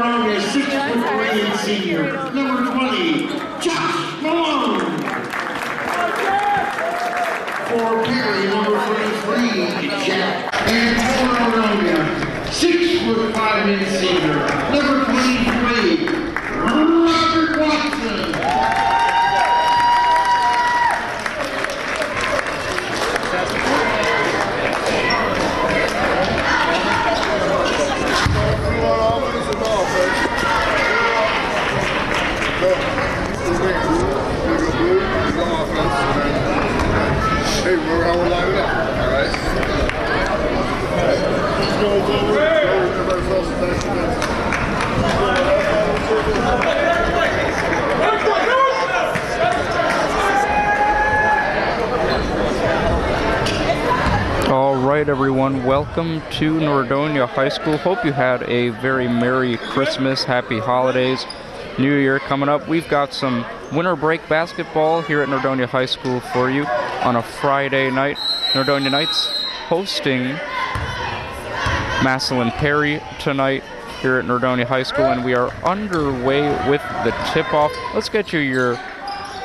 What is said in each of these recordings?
For Nordonia, six foot three senior, number 20, Josh Malone. For Perry, number 33, Jack. And for Nordonia, six foot five inch senior, number 23, Robert Watson. Hey, remember how we're lining up? All right. Just go over. Everybody else is next to them. All right, everyone. Welcome to Nordonia High School. Hope you had a very Merry Christmas, Happy Holidays, New Year coming up. We've got some winter break basketball here at Nordonia High School for you on a Friday night. Nordonia Knights hosting Massillon Perry tonight here at Nordonia High School, and we are underway with the tip off. Let's get you your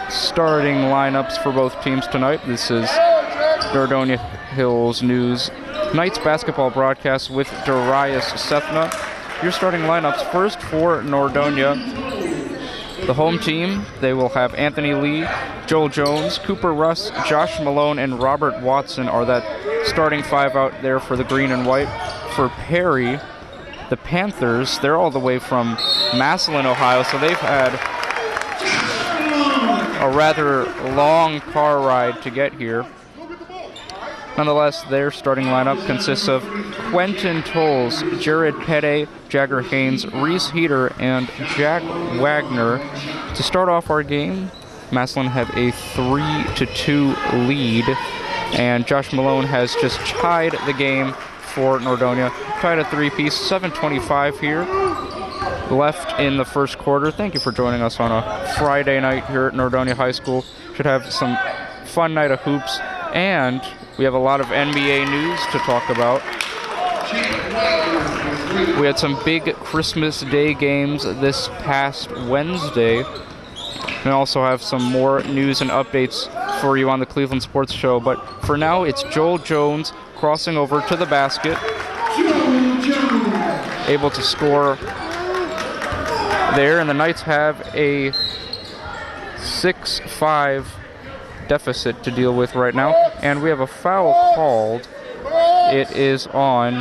starting lineups for both teams tonight. This is Nordonia Hills News Knights basketball broadcast with Darayus Sethna. Your starting lineups first for Nordonia. The home team, they will have Anthony Lee, Joel Jones, Cooper Russ, Josh Malone, and Robert Watson are that starting five out there for the green and white. For Perry, the Panthers, they're all the way from Massillon, Ohio, so they've had a rather long car ride to get here. Nonetheless, their starting lineup consists of Quentin Tolles, Jared Pede, Jagger Haynes, Reese Heater, and Jack Wagner. To start off our game, Massillon have a 3 to 2 lead, and Josh Malone has just tied the game for Nordonia. Tied a three piece, 725 here left in the first quarter. Thank you for joining us on a Friday night here at Nordonia High School. Should have some fun night of hoops, and we have a lot of NBA news to talk about. We had some big Christmas Day games this past Wednesday, and also have some more news and updates for you on the Cleveland Sports Show. But for now, it's Joel Jones crossing over to the basket, able to score there, and the Knights have a 6 5 deficit to deal with right now. And we have a foul called. It is on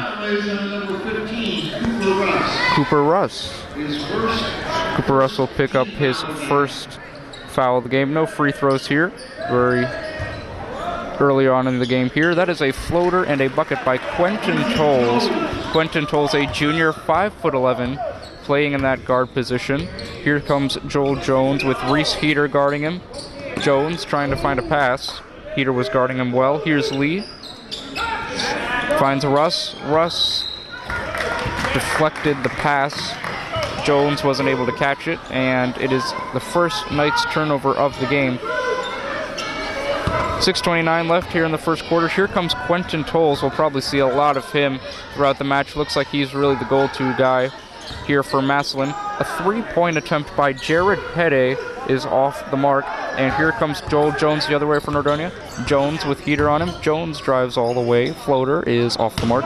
Cooper Russ. Cooper Russ. Will pick up his first foul of the game. No free throws here. Very early on in the game here. That is a floater and a bucket by Quentin Tolles. Quentin Tolles, a junior, 5'11, playing in that guard position. Here comes Joel Jones with Reese Heater guarding him. Jones trying to find a pass. Heater was guarding him well. Here's Lee. Finds Russ. Russ deflected the pass. Jones wasn't able to catch it, and it is the first Knights turnover of the game. 6.29 left here in the first quarter. Here comes Quentin Tolles. We'll probably see a lot of him throughout the match. Looks like he's really the go-to guy here for Massillon. A three-point attempt by Jared Pede is off the mark. And here comes Joel Jones the other way for Nordonia. Jones with Heater on him. Jones drives all the way. Floater is off the mark.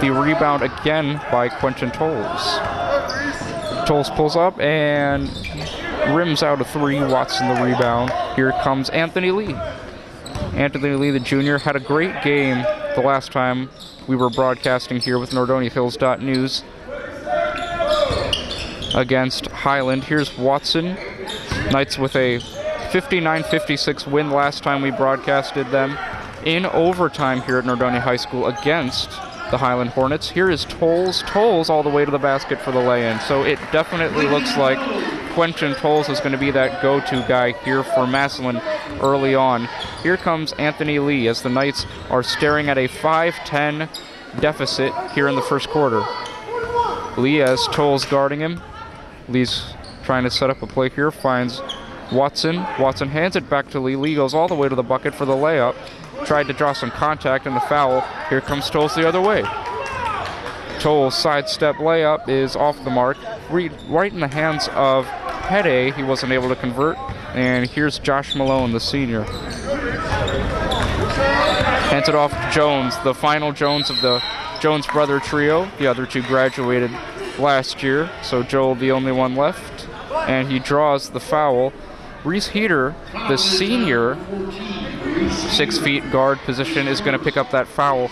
The rebound again by Quentin Tolles. Tolles pulls up and rims out a three. Watson the rebound. Here comes Anthony Lee. Anthony Lee, the junior, had a great game the last time we were broadcasting here with NordoniaHills.news against Highland. Here's Watson. Knights with a 59-56 win last time we broadcasted them in overtime here at Nordonia High School against the Highland Hornets. Here is Tolles. Tolles all the way to the basket for the lay-in. So it definitely looks like Quentin Tolles is going to be that go-to guy here for Massillon early on. Here comes Anthony Lee as the Knights are staring at a 5-10 deficit here in the first quarter. Lee has Tolles guarding him. Lee's trying to set up a play here, finds Watson. Watson hands it back to Lee. Lee goes all the way to the bucket for the layup. Tried to draw some contact and the foul. Here comes Tolles the other way. Tolles' sidestep layup is off the mark. Right in the hands of Pede. He wasn't able to convert. And here's Josh Malone, the senior. Hands it off Jones, the final Jones of the Jones brother trio. The other two graduated last year, so Joel the only one left. And he draws the foul. Reese Heater, the senior six feet guard position, is going to pick up that foul.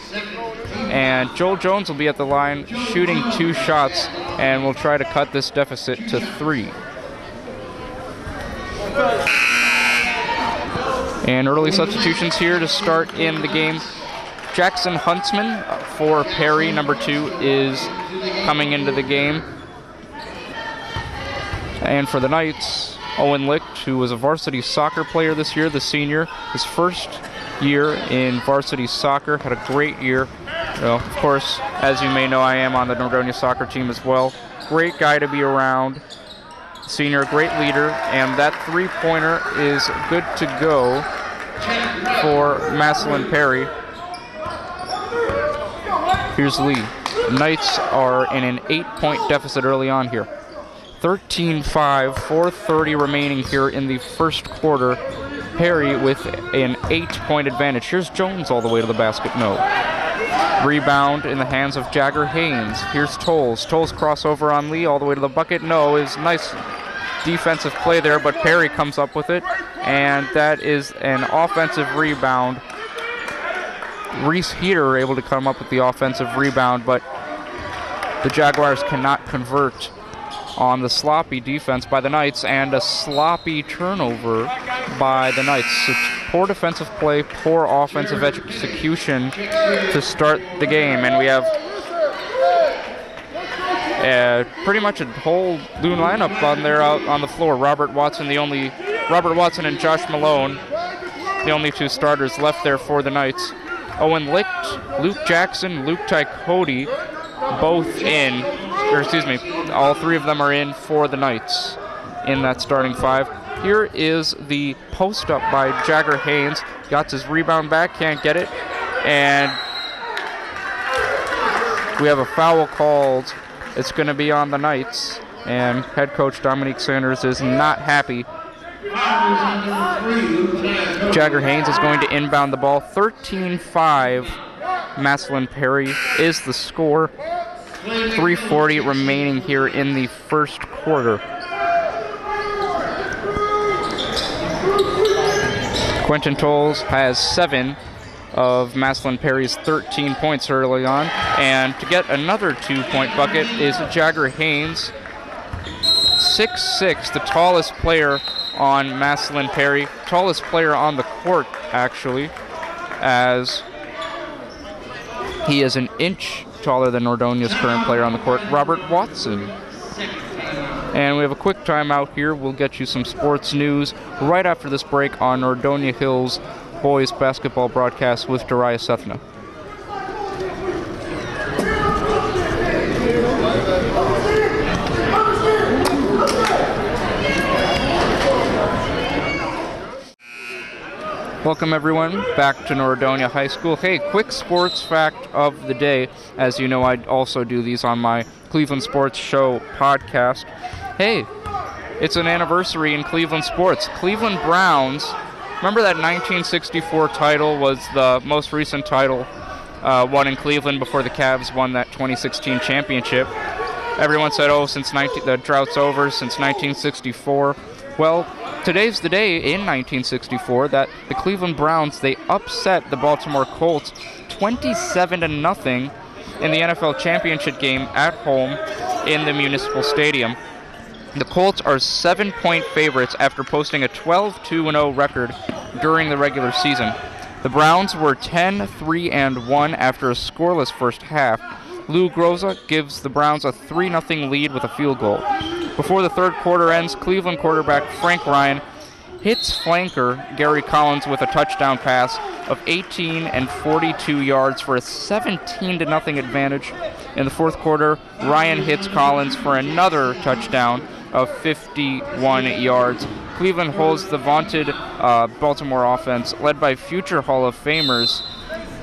And Joel Jones will be at the line shooting two shots and will try to cut this deficit to three. And early substitutions here to start in the game. Jackson Huntsman for Perry, number two, is coming into the game. And for the Knights, Owen Licht, who was a varsity soccer player this year, the senior, his first year in varsity soccer, had a great year. of course, as you may know, I am on the Nordonia soccer team as well. Great guy to be around. Senior, great leader, and that three-pointer is good to go for Massillon Perry. Here's Lee. Knights are in an eight-point deficit early on here. 13-5, 4.30 remaining here in the first quarter. Perry with an eight-point advantage. Here's Jones all the way to the basket. No. Rebound in the hands of Jagger Haynes. Here's Tolles. Tolles crossover on Lee all the way to the bucket. No, is nice defensive play there, but Perry comes up with it, and that is an offensive rebound. Reese Heater able to come up with the offensive rebound, but the Jaguars cannot convert on the sloppy defense by the Knights and a sloppy turnover by the Knights. So poor defensive play, poor offensive execution to start the game, and we have uh, pretty much a whole Loon lineup on there out on the floor. Robert Watson, the only Robert Watson and Josh Malone, the only two starters left there for the Knights. Owen Licht, Luke Jackson, Luke Cody, both in, or excuse me, all three of them are in for the Knights in that starting five. Here is the post up by Jagger Haynes. Got his rebound back, can't get it. And we have a foul called it's going to be on the Knights, and head coach Dominique Sanders is not happy. Jagger Haynes is going to inbound the ball. 13-5. Massillon Perry is the score. 340 remaining here in the first quarter. Quentin Tolles has seven of Massillon Perry's 13 points early on. And to get another two point bucket is Jagger Haynes, 6'6, the tallest player on Massillon Perry, tallest player on the court, actually. as he is an inch taller than Nordonia's current player on the court, Robert Watson. And we have a quick timeout here. We'll get you some sports news right after this break on Nordonia Hills boys basketball broadcast with Darayus Sethna. Welcome, everyone, back to Nordonia High School. Hey, quick sports fact of the day. As you know, I also do these on my Cleveland Sports Show podcast. Hey, it's an anniversary in Cleveland sports. Cleveland Browns, remember that 1964 title was the most recent title uh, won in Cleveland before the Cavs won that 2016 championship. Everyone said, oh, since 19, the drought's over, since 1964. Well, today's the day in 1964 that the Cleveland Browns they upset the Baltimore Colts 27 to nothing in the NFL championship game at home in the Municipal Stadium. The Colts are 7-point favorites after posting a 12-2-0 record during the regular season. The Browns were 10-3 and 1 after a scoreless first half. Lou Groza gives the Browns a 3-0 lead with a field goal. Before the third quarter ends, Cleveland quarterback Frank Ryan hits flanker Gary Collins with a touchdown pass of 18 and 42 yards for a 17 to nothing advantage. In the fourth quarter, Ryan hits Collins for another touchdown of 51 yards. Cleveland holds the vaunted uh, Baltimore offense, led by future Hall of Famers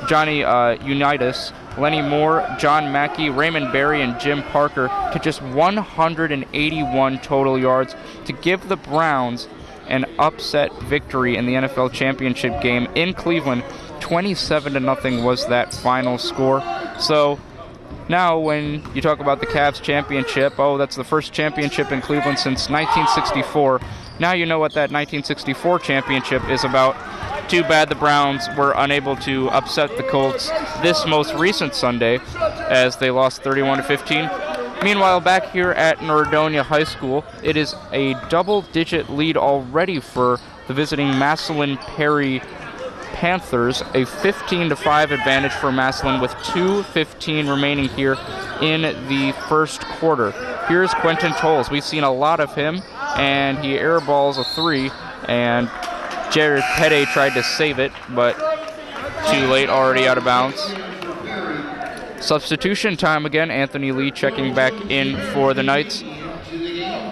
Johnny uh, Unitas, Lenny Moore, John Mackey, Raymond Berry, and Jim Parker to just 181 total yards to give the Browns an upset victory in the NFL championship game in Cleveland. 27 to nothing was that final score. So now when you talk about the Cavs championship, oh, that's the first championship in Cleveland since 1964. Now you know what that 1964 championship is about. Too bad the Browns were unable to upset the Colts this most recent Sunday as they lost 31 to 15. Meanwhile, back here at Nordonia High School, it is a double digit lead already for the visiting Massillon Perry Panthers, a 15 to 5 advantage for Massillon with 2:15 remaining here in the first quarter. Here's Quentin Tolles. We've seen a lot of him, and he airballs a three, and Jared Pede tried to save it, but too late, already out of bounds. Substitution time again. Anthony Lee checking back in for the Knights.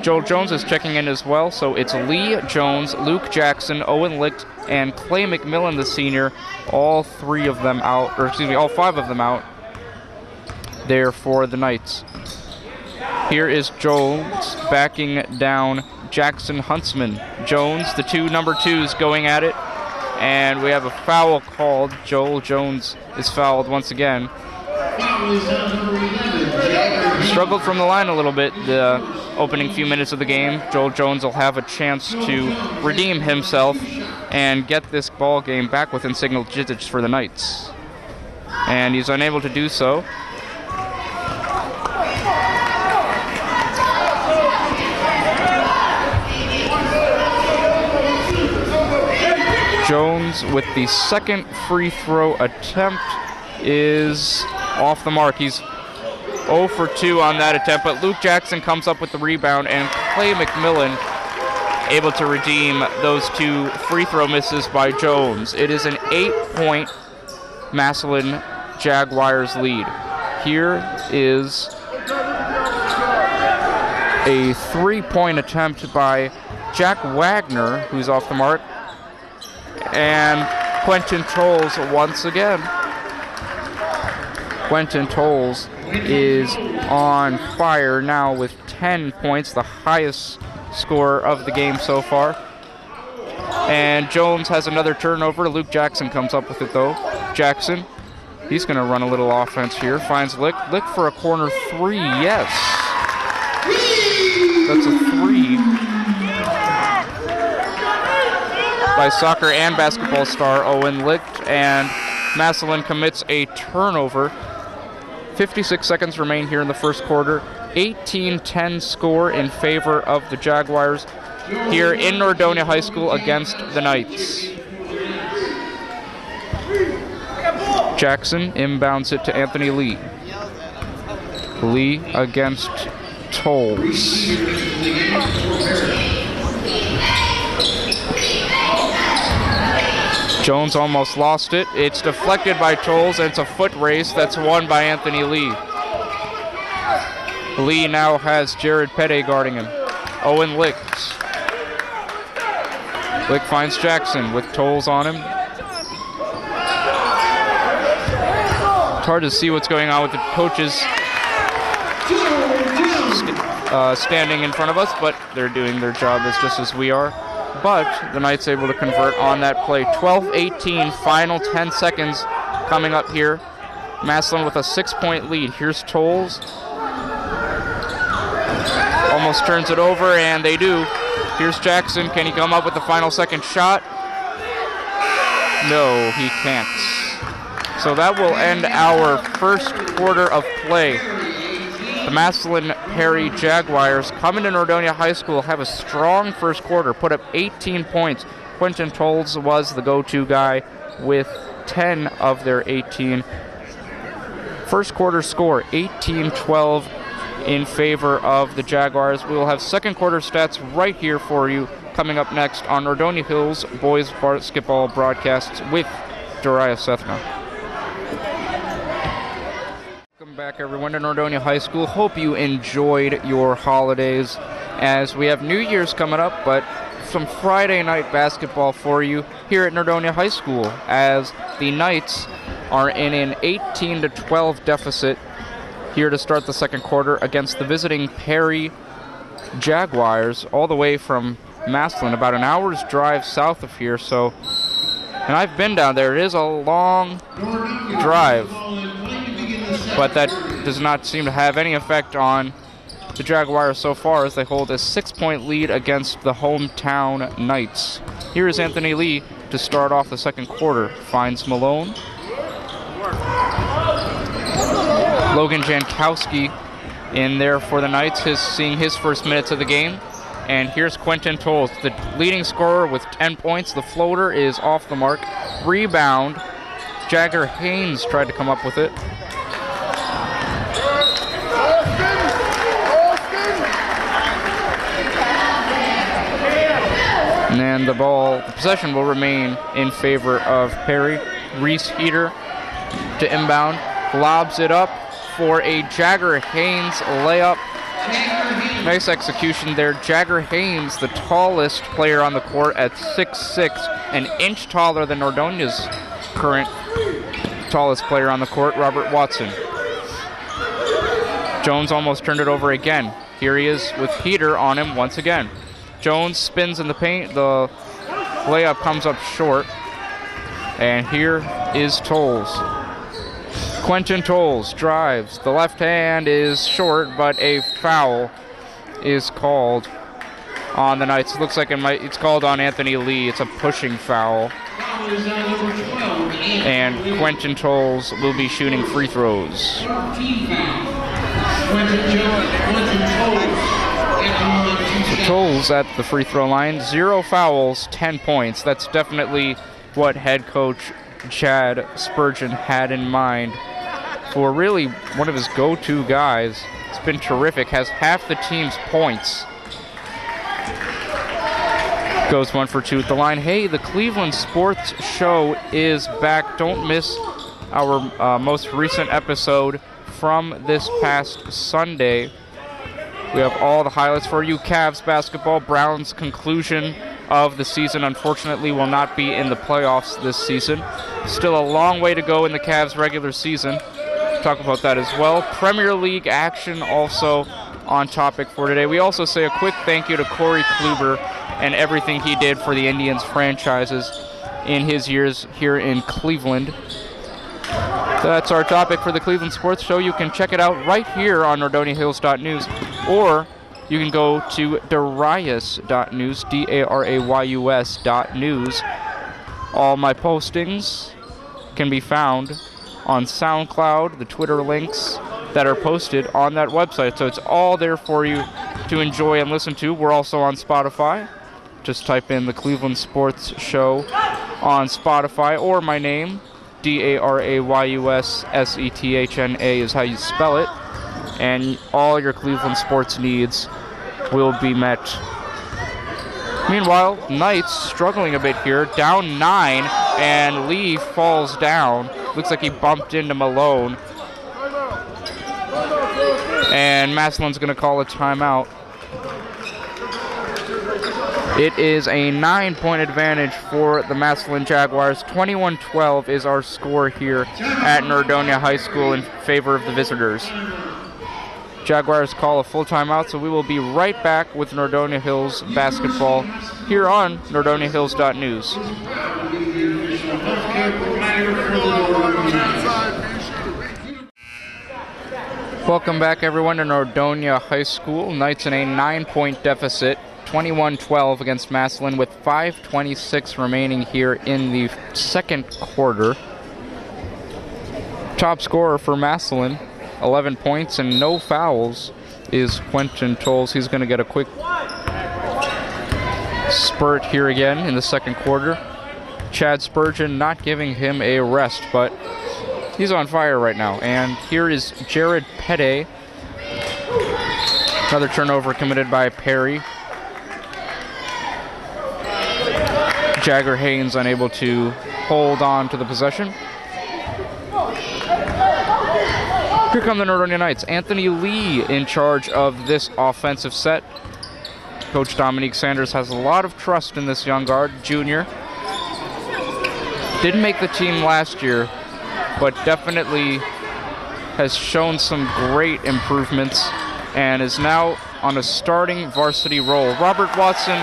Joel Jones is checking in as well, so it's Lee Jones, Luke Jackson, Owen Licht, and Clay McMillan, the senior. All three of them out, or excuse me, all five of them out there for the Knights. Here is Jones backing down Jackson Huntsman. Jones, the two number twos going at it, and we have a foul called. Joel Jones is fouled once again. Struggled from the line a little bit the opening few minutes of the game. Joel Jones will have a chance to redeem himself and get this ball game back within single digits for the Knights. And he's unable to do so. Jones with the second free throw attempt is off the mark. He's 0 for 2 on that attempt, but Luke Jackson comes up with the rebound, and Clay McMillan able to redeem those two free throw misses by Jones. It is an eight point Massillon Jaguars lead. Here is a three point attempt by Jack Wagner, who's off the mark, and Quentin Tolles once again. Quentin Tolles is on fire now with 10 points, the highest score of the game so far. And Jones has another turnover. Luke Jackson comes up with it though. Jackson, he's going to run a little offense here. Finds Licht. Licht for a corner three. Yes. That's a three by soccer and basketball star Owen Licht. And Massillon commits a turnover. 56 seconds remain here in the first quarter. 18-10 score in favor of the Jaguars here in Nordonia High School against the Knights. Jackson inbounds it to Anthony Lee. Lee against Tolles. Jones almost lost it. It's deflected by Tolles, and it's a foot race that's won by Anthony Lee. Lee now has Jared Pede guarding him. Owen Licks. Licht finds Jackson with Tolles on him. It's hard to see what's going on with the coaches uh, standing in front of us, but they're doing their job as just as we are. But the Knights able to convert on that play. 12-18, final 10 seconds coming up here. Massillon with a six-point lead. Here's Tolles. Almost turns it over, and they do. Here's Jackson. Can he come up with the final second shot? No, he can't. So that will end our first quarter of play. The Massillon Perry Jaguars coming to Nordonia High School have a strong first quarter, put up 18 points. Quentin Tolles was the go-to guy with 10 of their 18. First quarter score 18-12 in favor of the Jaguars. We will have second quarter stats right here for you coming up next on Nordonia Hills boys basketball broadcasts with Darayus Sethna. Welcome back, everyone, to Nordonia High School. Hope you enjoyed your holidays as we have New Year's coming up, but some Friday night basketball for you here at Nordonia High School as the Knights are in an 18 to 12 deficit here to start the second quarter against the visiting Perry Jaguars, all the way from Massillon, about an hour's drive south of here. So, and I've been down there. It is a long drive, but that does not seem to have any effect on the Jaguars so far as they hold a six-point lead against the hometown Knights. Here is Anthony Lee to start off the second quarter. Finds Malone. Logan Jankowski in there for the Knights, his seeing his first minutes of the game. And here's Quentin Tolles, the leading scorer with 10 points. The floater is off the mark. Rebound. Jagger Haynes tried to come up with it. And then the ball, the possession will remain in favor of Perry. Reese Heater to inbound, lobs it up for a Jagger Haynes layup. Nice execution there. Jagger Haynes, the tallest player on the court at 6'6", an inch taller than Nordonia's current tallest player on the court, Robert Watson. Jones almost turned it over again. Here he is with Peter on him once again. Jones spins in the paint. The layup comes up short. And here is Tolles. Quentin Tolles drives. The left hand is short, but a foul is called on the Knights. It looks like it might, it's called on Anthony Lee. It's a pushing foul. And Quentin Tolles will be shooting free throws. Tolles at the free throw line. Zero fouls, 10 points. That's definitely what head coach Chad Spurgeon had in mind for really one of his go to guys. It's been terrific, has half the team's points. Goes one for two at the line. Hey, the Cleveland Sports Show is back. Don't miss our uh, most recent episode from this past Sunday. We have all the highlights for you. Cavs basketball, Browns conclusion of the season unfortunately will not be in the playoffs this season. Still a long way to go in the Cavs regular season. Talk about that as well. Premier League action also on topic for today. We also say a quick thank you to Corey Kluber and everything he did for the Indians franchises in his years here in Cleveland. That's our topic for the Cleveland Sports Show. You can check it out right here on NordoniaHills.news, or you can go to Darayus.news, D-A-R-A-Y-U-S dot news. All my postings can be found on SoundCloud, the Twitter links that are posted on that website. So it's all there for you to enjoy and listen to. We're also on Spotify. Just type in the Cleveland Sports Show on Spotify or my name, D A R A Y U S S E T H N A is how you spell it. And all your Cleveland sports needs will be met. Meanwhile, Knights struggling a bit here, down nine, and Lee falls down. Looks like he bumped into Malone. And Massillon's going to call a timeout. It is a nine point advantage for the Massillon Jaguars. 21 12 is our score here at Nordonia High School in favor of the visitors. Jaguars call a full timeout, so we will be right back with Nordonia Hills basketball here on NordoniaHills.news. Welcome back, everyone, to Nordonia High School. Knights in a nine point deficit, 21 12 against Massillon, with 5.26 remaining here in the second quarter. Top scorer for Massillon 11 points and no fouls is Quentin Tolles. He's going to get a quick spurt here again in the second quarter. Chad Spurgeon not giving him a rest, but he's on fire right now. And here is Jared Pede. Another turnover committed by Perry. Jagger Haynes unable to hold on to the possession. Here come the Nordonia Knights. Anthony Lee in charge of this offensive set. Coach Dominique Sanders has a lot of trust in this young guard, junior. Didn't make the team last year, but definitely has shown some great improvements and is now on a starting varsity role. Robert Watson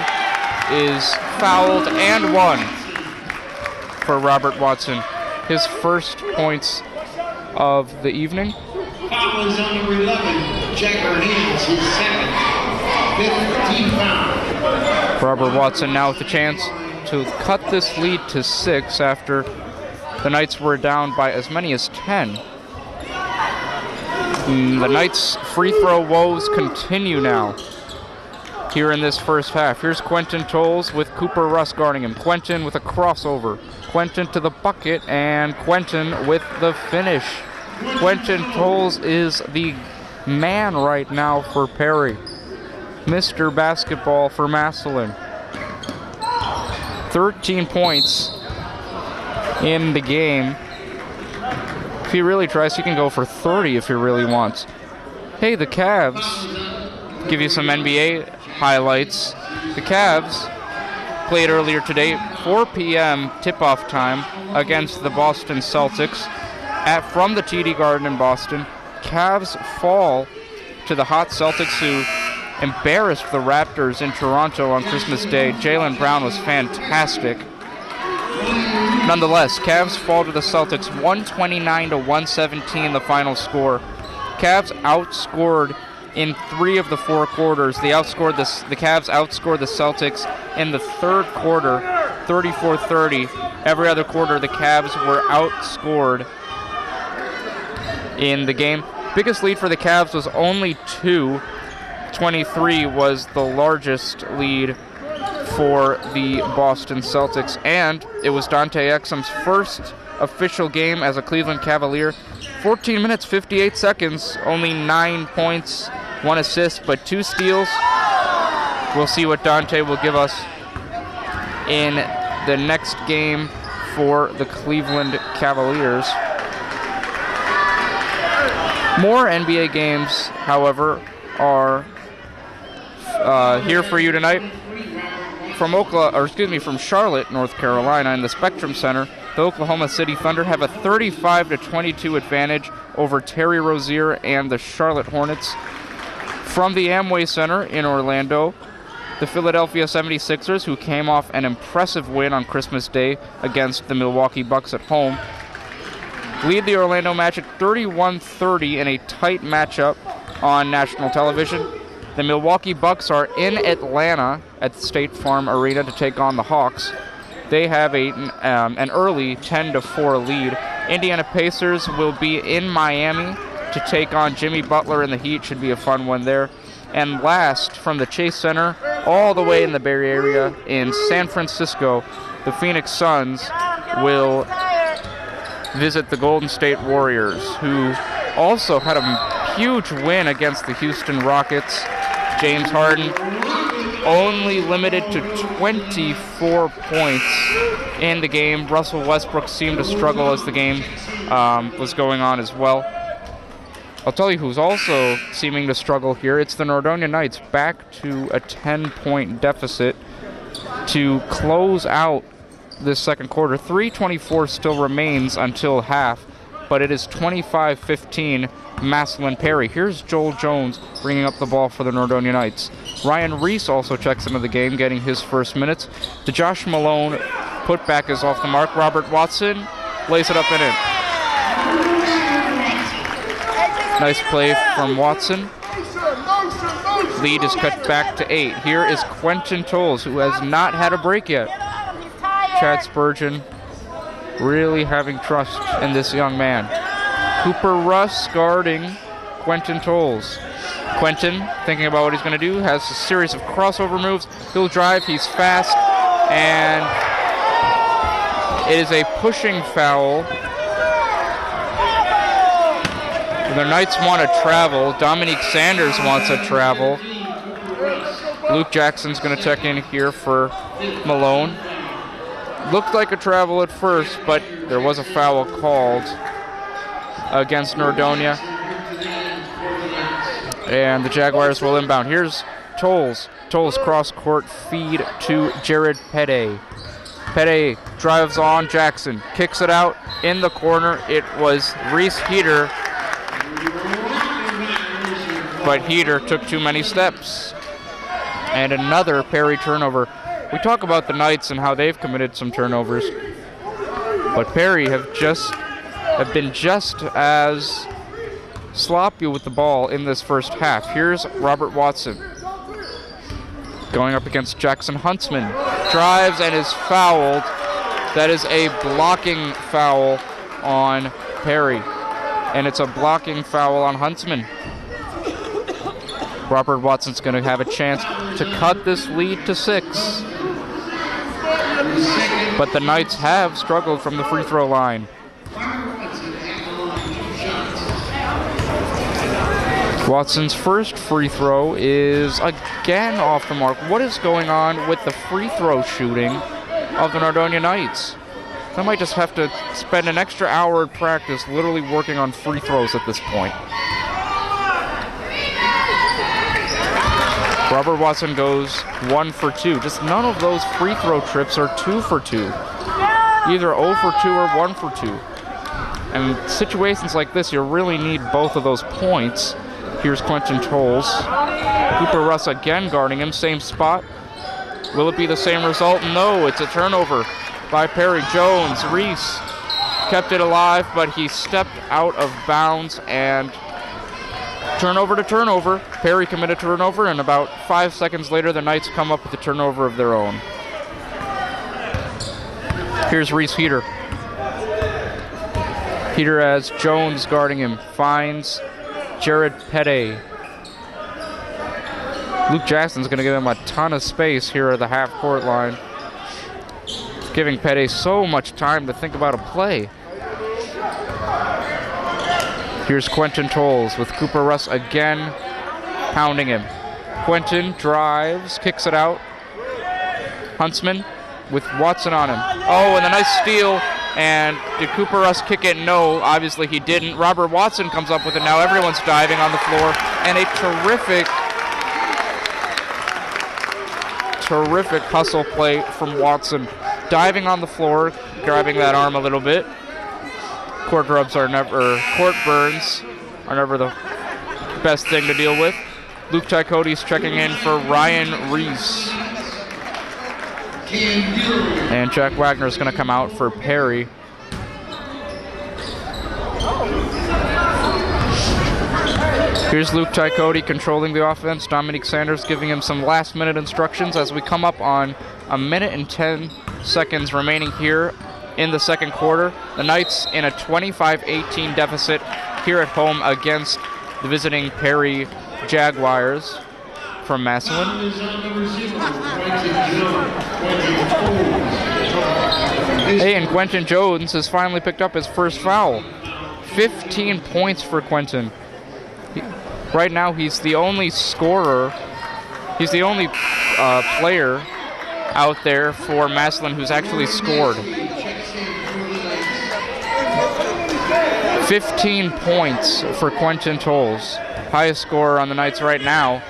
is fouled and one for Robert Watson. His first points of the evening. Foul is on number 11, Jagger Haynes, his second. Fifth team foul. Robert Watson now with the chance to cut this lead to six after the Knights were down by as many as 10. Mm, The Knights' free throw woes continue now here in this first half. Here's Quentin Tolles with Cooper Russ guarding him. Quentin with a crossover. Quentin to the bucket, and Quentin with the finish. Quentin Tolles is the man right now for Perry. Mr. Basketball for Massillon. 13 points in the game. If he really tries, he can go for 30 if he really wants. Hey, the Cavs. Give you some NBA highlights. The Cavs played earlier today, 4 p.m. tip-off time against the Boston Celtics at from the TD Garden in Boston. Cavs fall to the hot Celtics who embarrassed the Raptors in Toronto on Christmas Day. Jaylen Brown was fantastic. Nonetheless, Cavs fall to the Celtics 129 to 117 the final score. Cavs outscored in three of the four quarters. They outscored the, the Cavs outscored the Celtics in the third quarter 34-30. Every other quarter the Cavs were outscored in the game. Biggest lead for the Cavs was only two. 23 was the largest lead for the Boston Celtics, and it was Dante Exum's first official game as a Cleveland Cavalier. 14 minutes, 58 seconds, only nine points, one assist, but two steals. We'll see what Dante will give us in the next game for the Cleveland Cavaliers. More NBA games, however, are uh, here for you tonight. From Oklahoma, or excuse me, from Charlotte, North Carolina, in the Spectrum Center, the Oklahoma City Thunder have a 35 to 22 advantage over Terry Rozier and the Charlotte Hornets. From the Amway Center in Orlando, the Philadelphia 76ers, who came off an impressive win on Christmas Day against the Milwaukee Bucks at home, lead the Orlando Magic 31 30 in a tight matchup on national television. The Milwaukee Bucks are in Atlanta at State Farm Arena to take on the Hawks. They have a, um, an early 10 to 4 lead. Indiana Pacers will be in Miami to take on Jimmy Butler in the Heat. Should be a fun one there. And last, from the Chase Center, all the way in the Bay Area in San Francisco, the Phoenix Suns will visit the Golden State Warriors, who also had a huge win against the Houston Rockets. James Harden only limited to 24 points in the game. Russell Westbrook seemed to struggle as the game um, was going on as well. I'll tell you who's also seeming to struggle here. It's the Nordonia Knights back to a 10 point deficit to close out this second quarter. 324 still remains until half, but it is 25 15 Massillon Perry. Here's Joel Jones bringing up the ball for the Nordonia Knights. Ryan Reese also checks into the game, getting his first minutes. The Josh Malone putback is off the mark. Robert Watson lays it up and in. Nice play from Watson. Lead is cut back to eight. Here is Quentin Tolles, who has not had a break yet. Chad Spurgeon really having trust in this young man. Cooper Russ guarding Quentin Tolles. Quentin, thinking about what he's going to do, has a series of crossover moves. He'll drive, he's fast, and it is a pushing foul. The Knights want to travel. Dominique Sanders wants to travel. Luke Jackson's going to check in here for Malone. Looked like a travel at first, but there was a foul called against Nordonia. And the Jaguars will inbound. Here's Tolles. Tolles cross court feed to Jared Pede. Pede drives on Jackson, kicks it out in the corner. It was Reese Heater, but Heater took too many steps. And another Perry turnover. We talk about the Knights and how they've committed some turnovers, but Perry have just have been just as sloppy with the ball in this first half. Here's Robert Watson going up against Jackson Huntsman. Drives and is fouled. That is a blocking foul on Perry. And it's a blocking foul on Huntsman. Robert Watson's going to have a chance to cut this lead to six. But the Knights have struggled from the free throw line. Watson's first free throw is again off the mark. What is going on with the free throw shooting of the Nordonia Knights? They might just have to spend an extra hour at practice literally working on free throws at this point. Robert Watson goes one for two. Just none of those free throw trips are two for two. Either 0 for 2 or 1 for 2. And situations like this, you really need both of those points. Here's Quentin Tolles. Cooper Russ again guarding him, same spot. Will it be the same result? No, it's a turnover by Perry Jones. Reese kept it alive, but he stepped out of bounds and turnover to turnover. Perry committed to turnover, and about five seconds later, the Knights come up with a turnover of their own. Here's Reese Heater. Heater as Jones guarding him finds Jared Pede. Luke Jackson's going to give him a ton of space here at the half court line. Giving Pede so much time to think about a play. Here's Quentin Tolles with Cooper Russ again pounding him. Quentin drives, kicks it out. Huntsman with Watson on him. Oh, and a nice steal. And did Cooper Russ kick it? No, obviously he didn't. Robert Watson comes up with it now. Everyone's diving on the floor. And a terrific, terrific hustle play from Watson. Diving on the floor, grabbing that arm a little bit. Court rubs are never, court burns are never the best thing to deal with. Luke Tycody's checking in for Ryan Reese. And Jack Wagner is going to come out for Perry. Here's Luke Tycody controlling the offense. Dominique Sanders giving him some last minute instructions as we come up on a minute and 10 seconds remaining here in the second quarter. The Knights in a 25 18 deficit here at home against the visiting Perry Jaguars from Massillon. Hey, and Quentin Jones has finally picked up his first foul. 15 points for Quentin. He- right now, he's the only scorer. He's the only uh, player out there for Massillon who's actually scored. 15 points for Quentin Tolles. Highest scorer on the Knights right now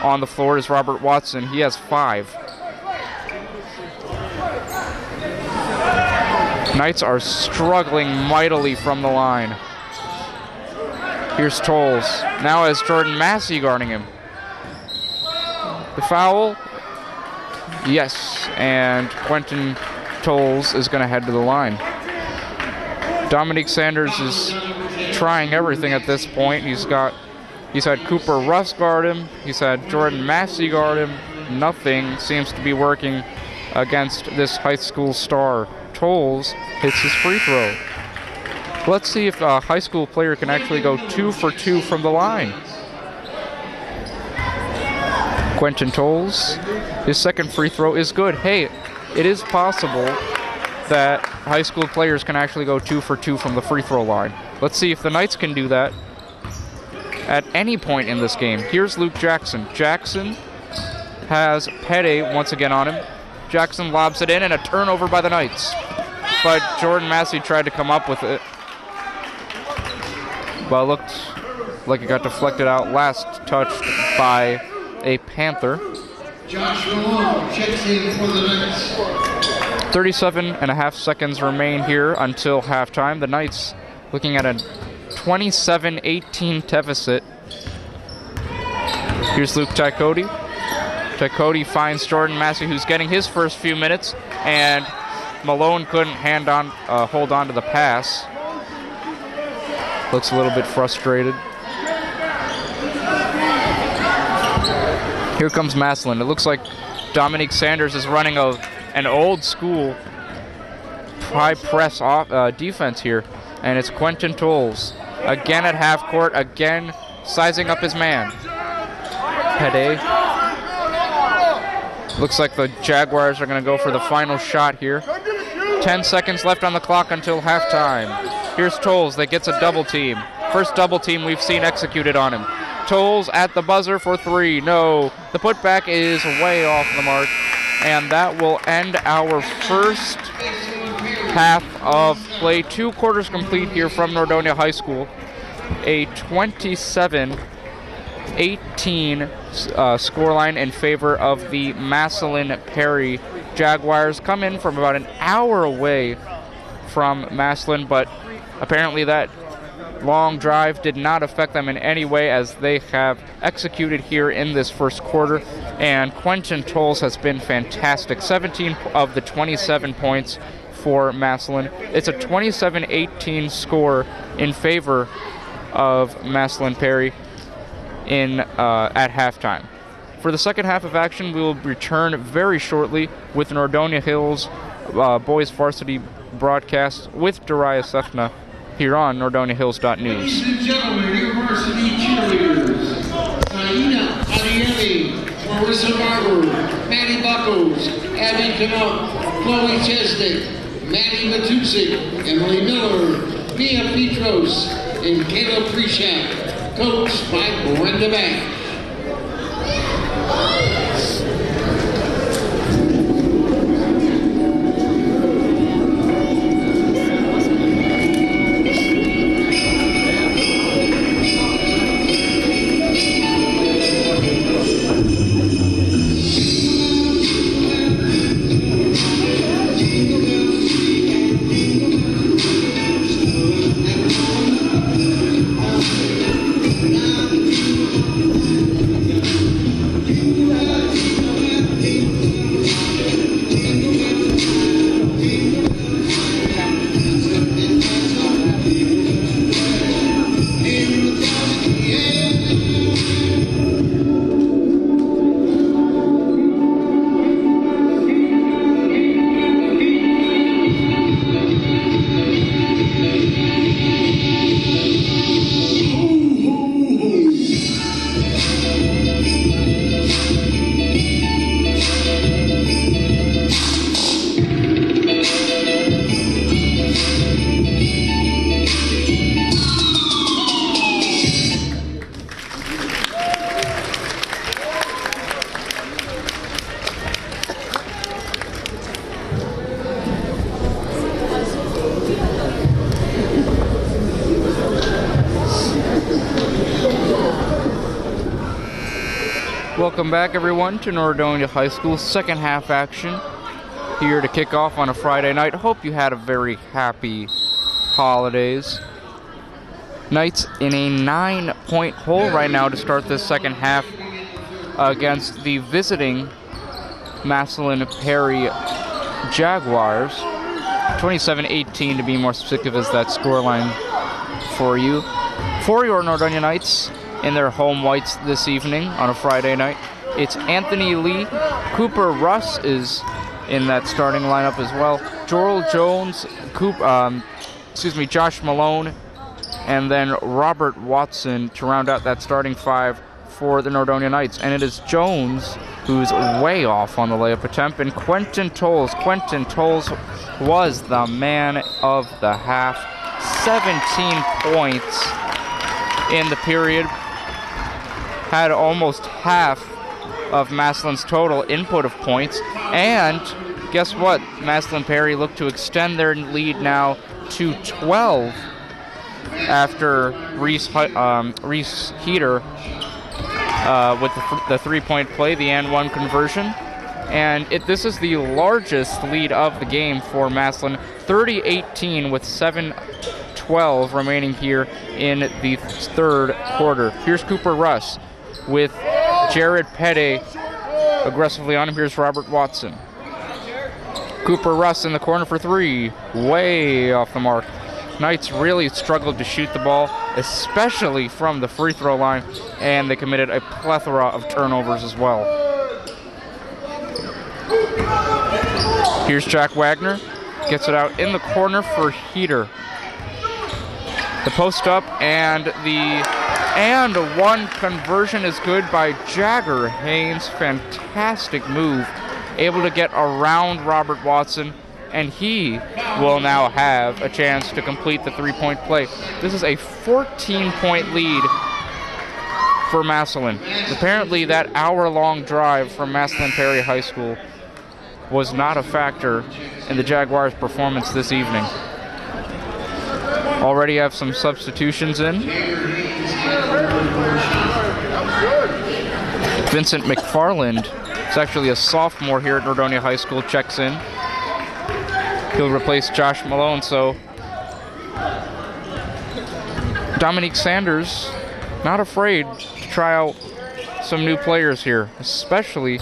on the floor is Robert Watson. He has five. Knights are struggling mightily from the line. Here's Tolles. Now has Jordan Massey guarding him. The foul? Yes, and Quentin Tolles is going to head to the line. Dominique Sanders is trying everything at this point. He's got he's had Cooper Russ guard him. He's had Jordan Massey guard him. Nothing seems to be working against this high school star. Tolles hits his free throw. Let's see if a high school player can actually go two for two from the line. Quentin Tolles, his second free throw is good. Hey, it is possible that high school players can actually go two for two from the free throw line. Let's see if the Knights can do that at any point in this game. Here's Luke Jackson. Jackson has Pede once again on him. Jackson lobs it in and a turnover by the Knights. But Jordan Massey tried to come up with it. But it looked like it got deflected out last touched by a Panther. Josh Malone checks in for the Knights. 37 and a half seconds remain here until halftime. The Knights looking at a 27 18 deficit. Here's Luke Tykody. Tykody finds Jordan Massey, who's getting his first few minutes, and Malone couldn't hand on, uh, hold on to the pass. Looks a little bit frustrated. Here comes Massillon. It looks like Dominique Sanders is running a, an old school high press off, uh, defense here. And it's Quentin Tolles. Again at half court, again sizing up his man. Pede. Looks like the Jaguars are going to go for the final shot here. 10 seconds left on the clock until halftime. Here's Tolles that gets a double team. First double team we've seen executed on him. Tolles at the buzzer for three. No. The putback is way off the mark. And that will end our first half of play. Two quarters complete here from Nordonia High School. A 27 18 uh, scoreline in favor of the Massillon Perry Jaguars. Come in from about an hour away from Massillon, but apparently that long drive did not affect them in any way as they have executed here in this first quarter. And Quentin Tolles has been fantastic. 17 of the 27 points for Massillon. It's a 27 18 score in favor of Massillon Perry in uh, at halftime. For the second half of action, we will return very shortly with Nordonia Hills uh, boys varsity broadcast with Darayus Sethna here on NordoniaHills.news. Ladies and gentlemen, varsity cheerleaders, Taina Adiemi, Marissa Barber, Maddie Buckles, Abby Canuck, Chloe Chesnick, Maddie Matusik, Emily Miller, Mia Petros, and Kayla Preshak, coached by Brenda Bash. Back, everyone, to Nordonia High School second half action. Here to kick off on a Friday night. Hope you had a very happy holidays. Knights in a nine point hole right now to start this second half against the visiting Massillon Perry Jaguars. 27 18 to be more specific, is that scoreline for you. For your Nordonia Knights in their home whites this evening on a Friday night, it's Anthony Lee. Cooper Russ is in that starting lineup as well. Joel Jones, Coop, um, excuse me, Josh Malone, and then Robert Watson to round out that starting five for the Nordonia Knights. And it is Jones who's way off on the layup attempt, and Quentin Tolles. Quentin Tolles was the man of the half. 17 points in the period. Had almost half of Massillon's total input of points. And guess what? Massillon Perry look to extend their lead now to 12 after Reese, um, Reese Heater uh, with the, the three-point play, the and one conversion. And it, this is the largest lead of the game for Massillon, 30-18 with 7-12 remaining here in the third quarter. Here's Cooper Russ with Jared Pede aggressively on him. Here's Robert Watson. Cooper Russ in the corner for three, way off the mark. Knights really struggled to shoot the ball, especially from the free throw line, and they committed a plethora of turnovers as well. Here's Jack Wagner, gets it out in the corner for Heater. The post up and the and one conversion is good by Jagger Haynes. Fantastic move. Able to get around Robert Watson, and he will now have a chance to complete the three point play. This is a 14 point lead for Massillon. Apparently, that hour long drive from Massillon Perry High School was not a factor in the Jaguars' performance this evening. Already have some substitutions in. Vincent McFarland is actually a sophomore here at Nordonia High School, checks in. He'll replace Josh Malone, so Dominique Sanders not afraid to try out some new players here, especially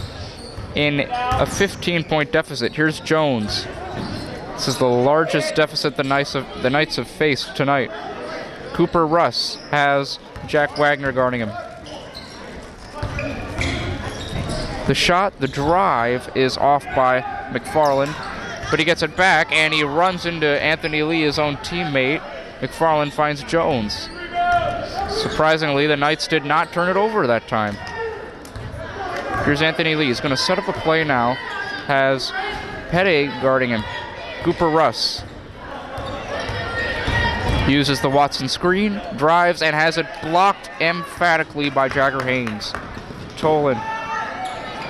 in a 15 point deficit. Here's Jones. This is the largest deficit the Knights have, the Knights have faced tonight. Cooper Russ has Jack Wagner guarding him. The shot, the drive, is off by McFarland, but he gets it back and he runs into Anthony Lee, his own teammate. McFarland finds Jones. Surprisingly, the Knights did not turn it over that time. Here's Anthony Lee. He's going to set up a play now. Has Pede guarding him. Cooper Russ uses the Watson screen, drives, and has it blocked emphatically by Jagger Haynes. Tolan.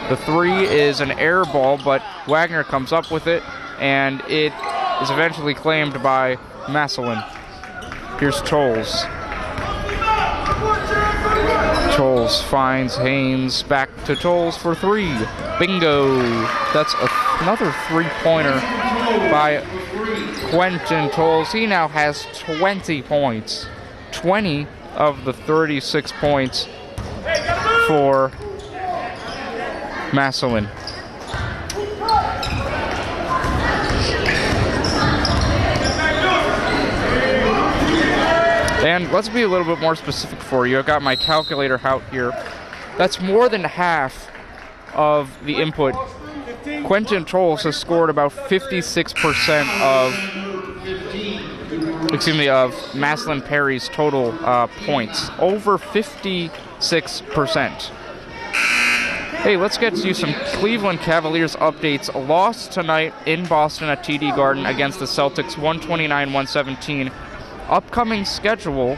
The three is an air ball, but Wagner comes up with it, and it is eventually claimed by Massillon. Here's Tolles. Tolles finds Haynes back to Tolles for three. Bingo! That's another three-pointer by Quentin Tolles. He now has 20 points. 20 of the 36 points for Massillon. And let's be a little bit more specific for you. I've got my calculator out here. That's more than half of the input. Quentin Tolles has scored about 56% of, excuse me, of Massillon Perry's total uh, points. Over 56%. Hey, let's get to some Cleveland Cavaliers updates. Lost tonight in Boston at TD Garden against the Celtics, 129-117 upcoming schedule,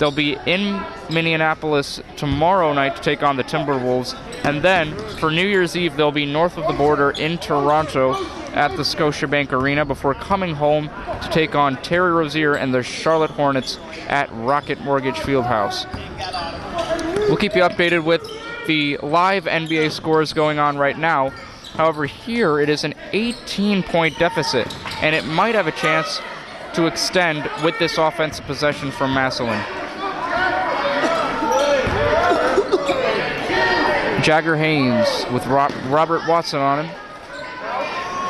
they'll be in Minneapolis tomorrow night to take on the Timberwolves. And then for New Year's Eve, they'll be north of the border in Toronto at the Scotiabank Arena before coming home to take on Terry Rozier and the Charlotte Hornets at Rocket Mortgage Fieldhouse. We'll keep you updated with the live NBA scores going on right now. However, here it is an 18 point deficit, and it might have a chance to extend with this offensive possession from Massillon. Jagger Haynes with Ro- Robert Watson on him.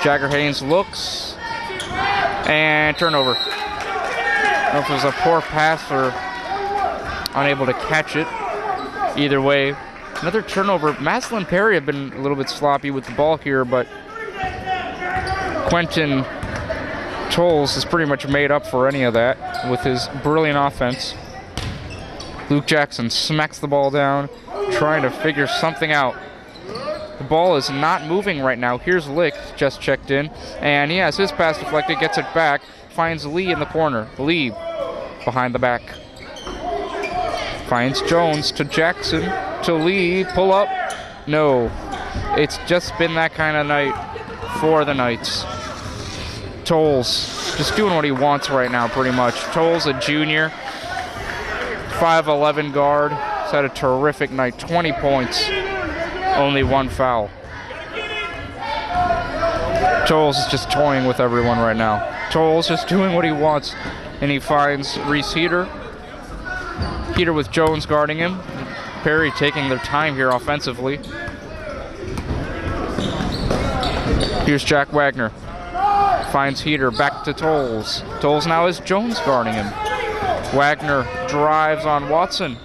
Jagger Haynes looks and turnover. It was a poor pass or unable to catch it. Either way, another turnover. Massillon Perry have been a little bit sloppy with the ball here, but Quentin Tolles is pretty much made up for any of that with his brilliant offense. Luke Jackson smacks the ball down, trying to figure something out. The ball is not moving right now. Here's Licht, just checked in, and he has his pass deflected, gets it back, finds Lee in the corner. Lee behind the back. Finds Jones to Jackson to Lee. Pull up. No. It's just been that kind of night for the Knights. Tolles just doing what he wants right now, pretty much. Tolles, a junior, 5'11 guard. He's had a terrific night. 20 points, only one foul. Tolles is just toying with everyone right now. Tolles just doing what he wants, and he finds Reese Heater. Heater with Jones guarding him. Perry taking their time here offensively. Here's Jack Wagner. Finds Heater back to Tolles. Tolles now is Jones guarding him. Wagner drives on Watson.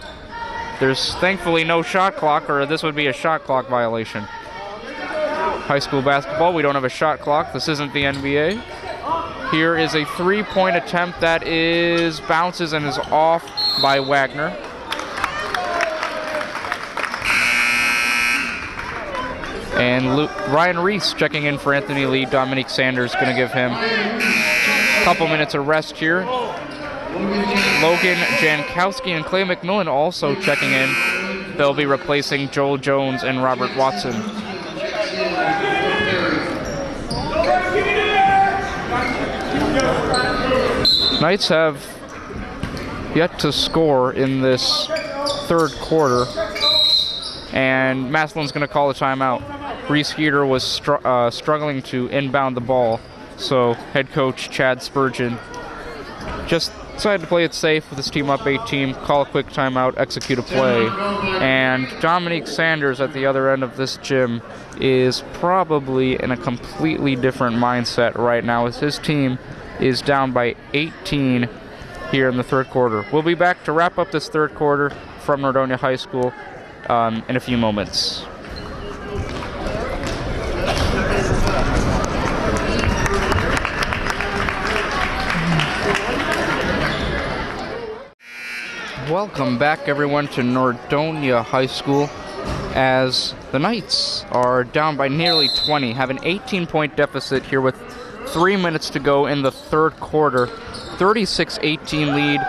There's thankfully no shot clock, or this would be a shot clock violation. High school basketball, we don't have a shot clock. This isn't the NBA. Here is a three point attempt that is bounces and is off by Wagner. And Luke, Ryan Reese checking in for Anthony Lee. Dominique Sanders going to give him a couple minutes of rest here. Logan Jankowski and Clay McMillan also checking in. They'll be replacing Joel Jones and Robert Watson. Knights have yet to score in this third quarter, and Massillon's going to call a timeout. Reese Heater was str- uh, struggling to inbound the ball, so head coach Chad Spurgeon just decided to play it safe with his team up 18, call a quick timeout, execute a play. And Dominique Sanders at the other end of this gym is probably in a completely different mindset right now as his team is down by 18 here in the third quarter. We'll be back to wrap up this third quarter from Nordonia High School um, in a few moments. Welcome back, everyone, to Nordonia High School as the Knights are down by nearly 20, have an 18 point deficit here with three minutes to go in the third quarter. 36 18 lead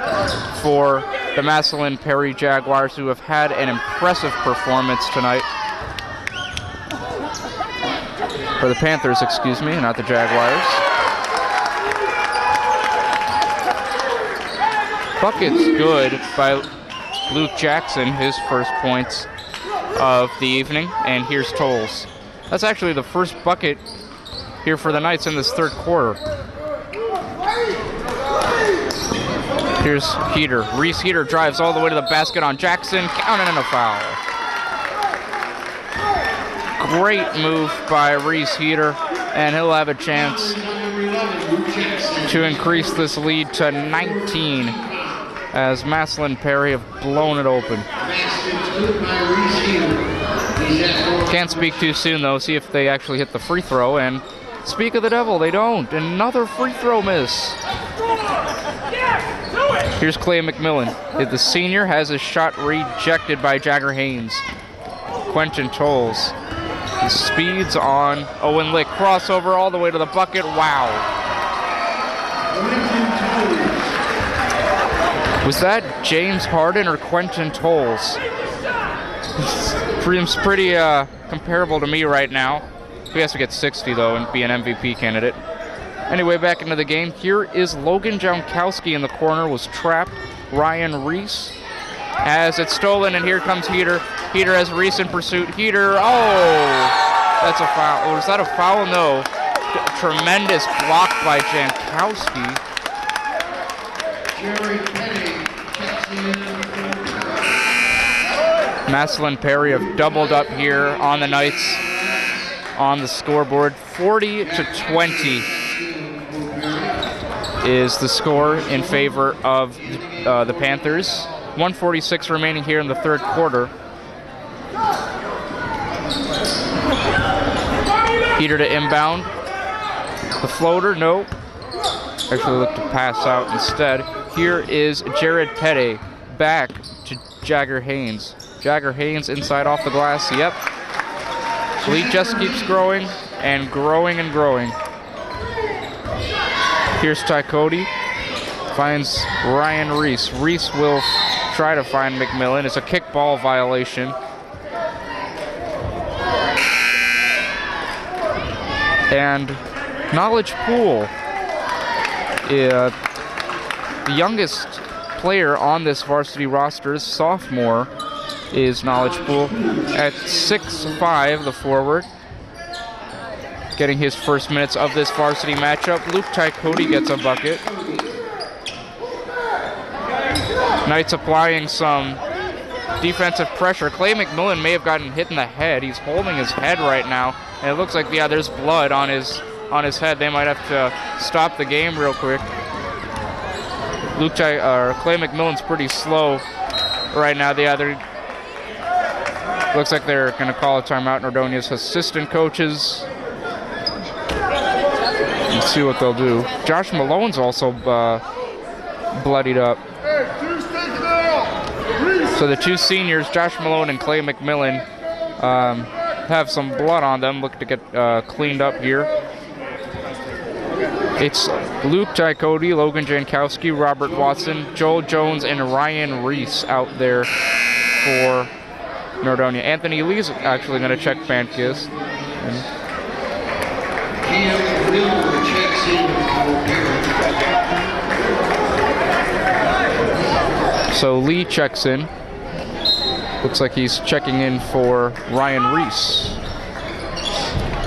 for the Massillon Perry Jaguars, who have had an impressive performance tonight. For the Panthers, excuse me, not the Jaguars. Bucket's good by Luke Jackson, his first points of the evening, and here's Tolles. That's actually the first bucket here for the Knights in this third quarter. Here's Heater. Reese Heater drives all the way to the basket on Jackson, counting in a foul. Great move by Reese Heater, and he'll have a chance to increase this lead to 19 as Massillon Perry have blown it open. Can't speak too soon though, see if they actually hit the free throw, and speak of the devil, they don't. Another free throw miss. Here's Clay McMillan. The senior has his shot rejected by Jagger Haynes. Quentin Tolles. He speeds on Owen Licht. Crossover all the way to the bucket. Wow. Was that James Harden or Quentin Tolles? Seems pretty uh, comparable to me right now. He has to get 60 though and be an MVP candidate. Anyway, back into the game. Here is Logan Jankowski in the corner, was trapped. Ryan Reese Has it stolen, and here comes Heater. Heater has Reese in pursuit. Heater, oh, that's a foul. Is that a foul? No. Tremendous block by Jankowski. Massillon Perry have doubled up here on the Knights on the scoreboard. 40 to 20 is the score in favor of uh, the Panthers. 146 remaining here in the third quarter. Peter to inbound. The floater, no. Actually looked to pass out instead. Here is Jared Pede back to Jagger Haynes. Jagger Haynes inside off the glass. Yep. Lead just keeps growing and growing and growing. Here's Ty Cody. Finds Ryan Reese. Reese will try to find McMillan. It's a kickball violation. And Knowledge Pool. Uh, the youngest player on this varsity roster sophomore is Knowledge Pool at 6'5", the forward. Getting his first minutes of this varsity matchup. Luke Cody gets a bucket. Knights applying some defensive pressure. Clay McMillan may have gotten hit in the head. He's holding his head right now, and it looks like yeah, there's blood on his on his head. They might have to stop the game real quick. Luke Ty, uh, Clay McMillan's pretty slow right now. The other looks like they're going to call a timeout. Nordonia's assistant coaches. Let's see what they'll do. Josh Malone's also uh, bloodied up. So the two seniors, Josh Malone and Clay McMillan, um, have some blood on them. Look to get uh, cleaned up here. It's Luke Cody, Logan Jankowski, Robert Watson, Joel Jones, and Ryan Reese out there for Nordonia. Anthony Lee's actually going to check Perry. So Lee checks in. Looks like he's checking in for Ryan Reese.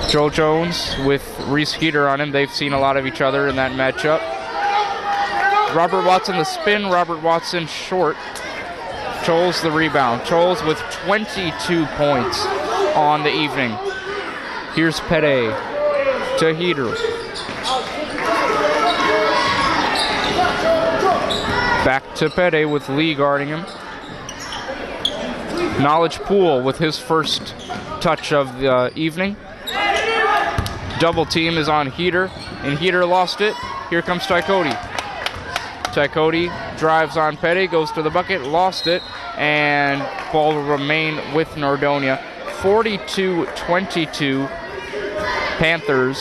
Joel Jones with Reese Heater on him. They've seen a lot of each other in that matchup. Robert Watson the spin. Robert Watson short. Tolles the rebound. Tolles with 22 points on the evening. Here's Pede to Heater. Back to Pede with Lee guarding him. Knowledge Pool with his first touch of the evening. Double team is on Heater, and Heater lost it. Here comes Tykody. Tykody drives on Pede, goes to the bucket, lost it, and ball will remain with Nordonia. 42-22 Panthers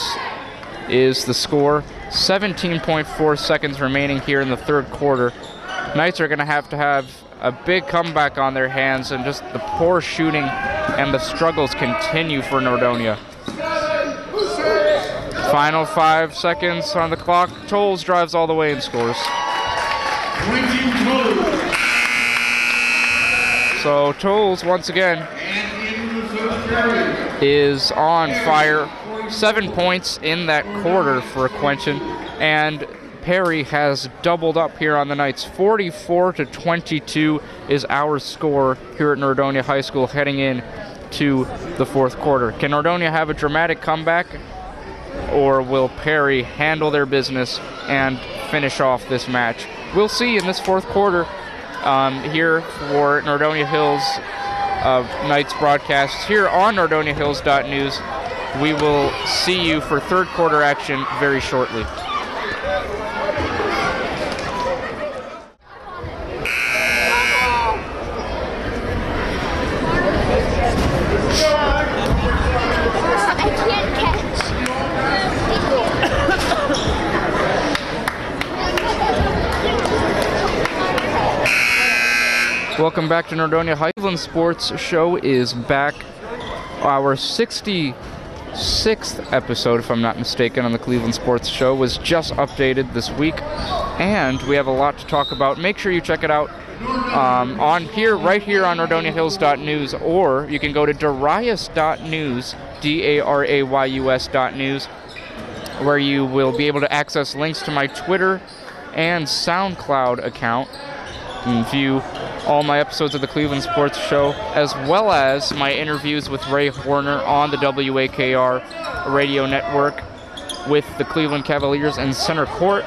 is the score. 17.4 seconds remaining here in the third quarter. Knights are going to have to have a big comeback on their hands, and just the poor shooting and the struggles continue for Nordonia. Final five seconds on the clock. Tolles drives all the way and scores. 22. So Tolles once again is on fire. Seven points in that quarter for Quentin, and Perry has doubled up here on the Knights. 44 to 22 is our score here at Nordonia High School heading in to the fourth quarter. Can Nordonia have a dramatic comeback, or will Perry handle their business and finish off this match? We'll see in this fourth quarter um, here for Nordonia Hills of Knights broadcasts here on NordoniaHills.news. We will see you for third quarter action very shortly. I can't catch. Welcome back to Nordonia Highland Sports Show is back. Our 66th episode, if I'm not mistaken, on the Cleveland Sports Show, was just updated this week. And we have a lot to talk about. Make sure you check it out um, on here, right here on NordoniaHills.news, or you can go to Darayus.news, D A R A Y U S.news, where you will be able to access links to my Twitter and SoundCloud account and view all my episodes of the Cleveland Sports Show, as well as my interviews with Ray Horner on the WAKR radio network with the Cleveland Cavaliers and Center Court.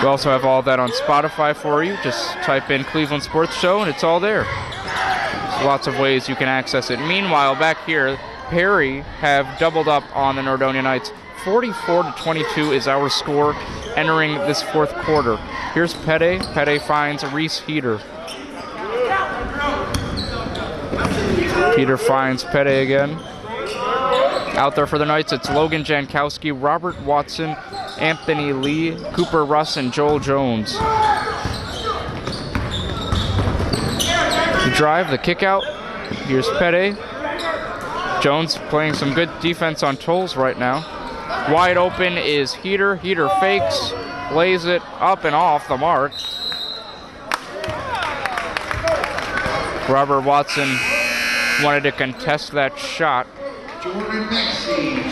We also have all that on Spotify for you. Just type in Cleveland Sports Show and it's all there. There's lots of ways you can access it. Meanwhile, back here, Perry have doubled up on the Nordonia Knights. 44 to 22 is our score entering this fourth quarter. Here's Pede. Pede finds Reese Heater. Peter finds Pede again. Out there for the Knights, it's Logan Jankowski, Robert Watson, Anthony Lee, Cooper Russ, and Joel Jones. Drive, the kick out. Here's Pede. Jones playing some good defense on Tolles right now. Wide open is Heater. Heater fakes, lays it up and off the mark. Robert Watson wanted to contest that shot.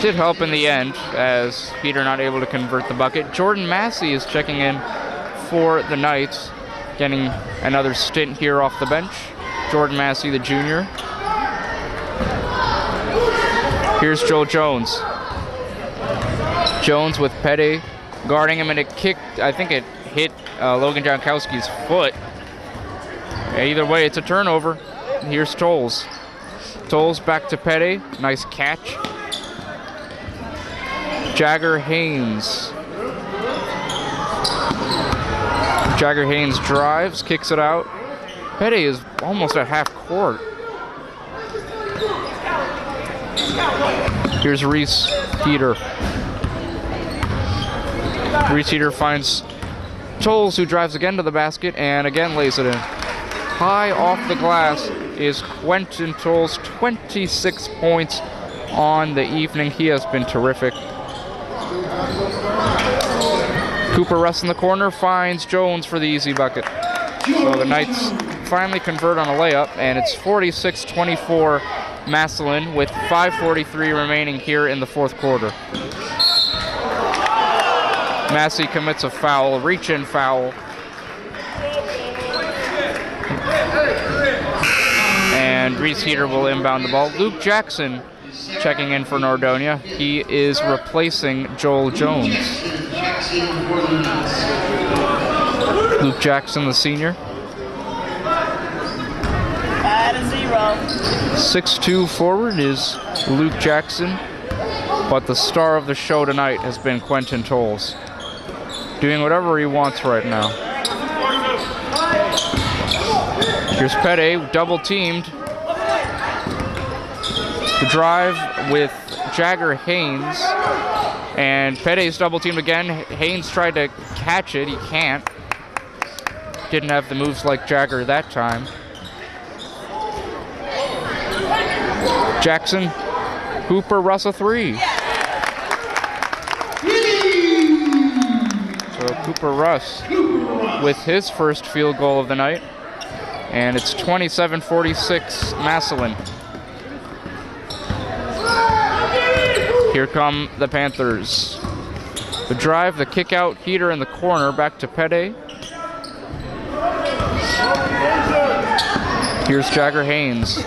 Did help in the end as Peter not able to convert the bucket. Jordan Massey is checking in for the Knights, getting another stint here off the bench. Jordan Massey, the junior. Here's Joel Jones. Jones with Pede guarding him, and it kicked. I think it hit uh, Logan Jankowski's foot. Either way, it's a turnover. Here's Tolles. Tolles back to Pede. Nice catch. Jagger Haynes. Jagger Haynes drives, kicks it out. Pede is almost at half court. Here's Reese Heater. Reese Heater finds Tolles, who drives again to the basket and again lays it in. High off the glass is Quentin Tolles, 26 points on the evening. He has been terrific. Cooper Russ in the corner finds Jones for the easy bucket. So the Knights finally convert on a layup, and it's 46 24 Massillon with 5.43 remaining here in the fourth quarter. Massey commits a foul, reach in foul. And Reese Heater will inbound the ball. Luke Jackson checking in for Nordonia. He is replacing Joel Jones. Jackson for the Knights. Luke Jackson, the senior. Add a zero. 6'2 forward is Luke Jackson, but the star of the show tonight has been Quentin Tolles. Doing whatever he wants right now. Here's Pede, double teamed. The drive with Jagger Haynes. And Pede's double teamed again. Haynes tried to catch it, he can't. Didn't have the moves like Jagger that time. Jackson, Hooper, Russell three. Cooper Russ with his first field goal of the night. And it's 27-46 Massillon. Here come the Panthers. The drive, the kick out, heater in the corner, back to Pede. Here's Jagger Haynes.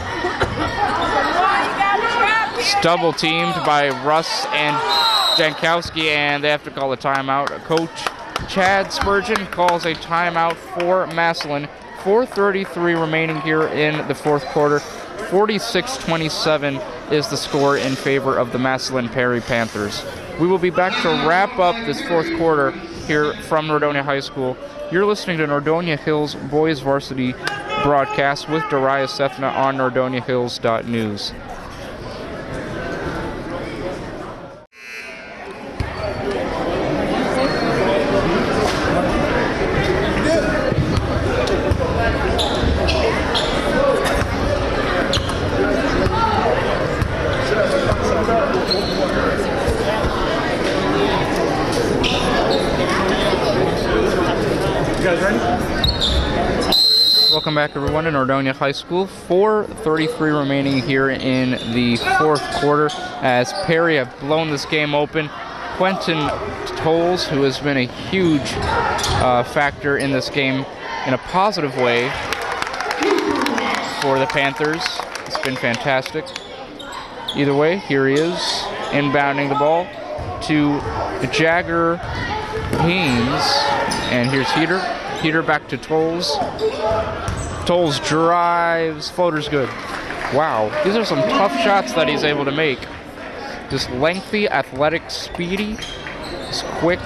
It's double teamed by Russ and Jankowski, and they have to call a timeout. A coach Chad Spurgeon calls a timeout for Massillon. 4.33 remaining here in the fourth quarter. 46 27 is the score in favor of the Massillon Perry Panthers. We will be back to wrap up this fourth quarter here from Nordonia High School. You're listening to Nordonia Hills Boys Varsity broadcast with Darayus Sethna on NordoniaHills.news. Welcome back, everyone, in Nordonia High School. 4:33 remaining here in the fourth quarter as Perry have blown this game open. Quentin Tolles, who has been a huge uh, factor in this game in a positive way for the Panthers. It's been fantastic. Either way, here he is, inbounding the ball to Jagger Haynes, and here's Heater. Heater back to Tolles. Tolles drives, floater's good. Wow, these are some tough shots that he's able to make. Just lengthy, athletic, speedy. He's quick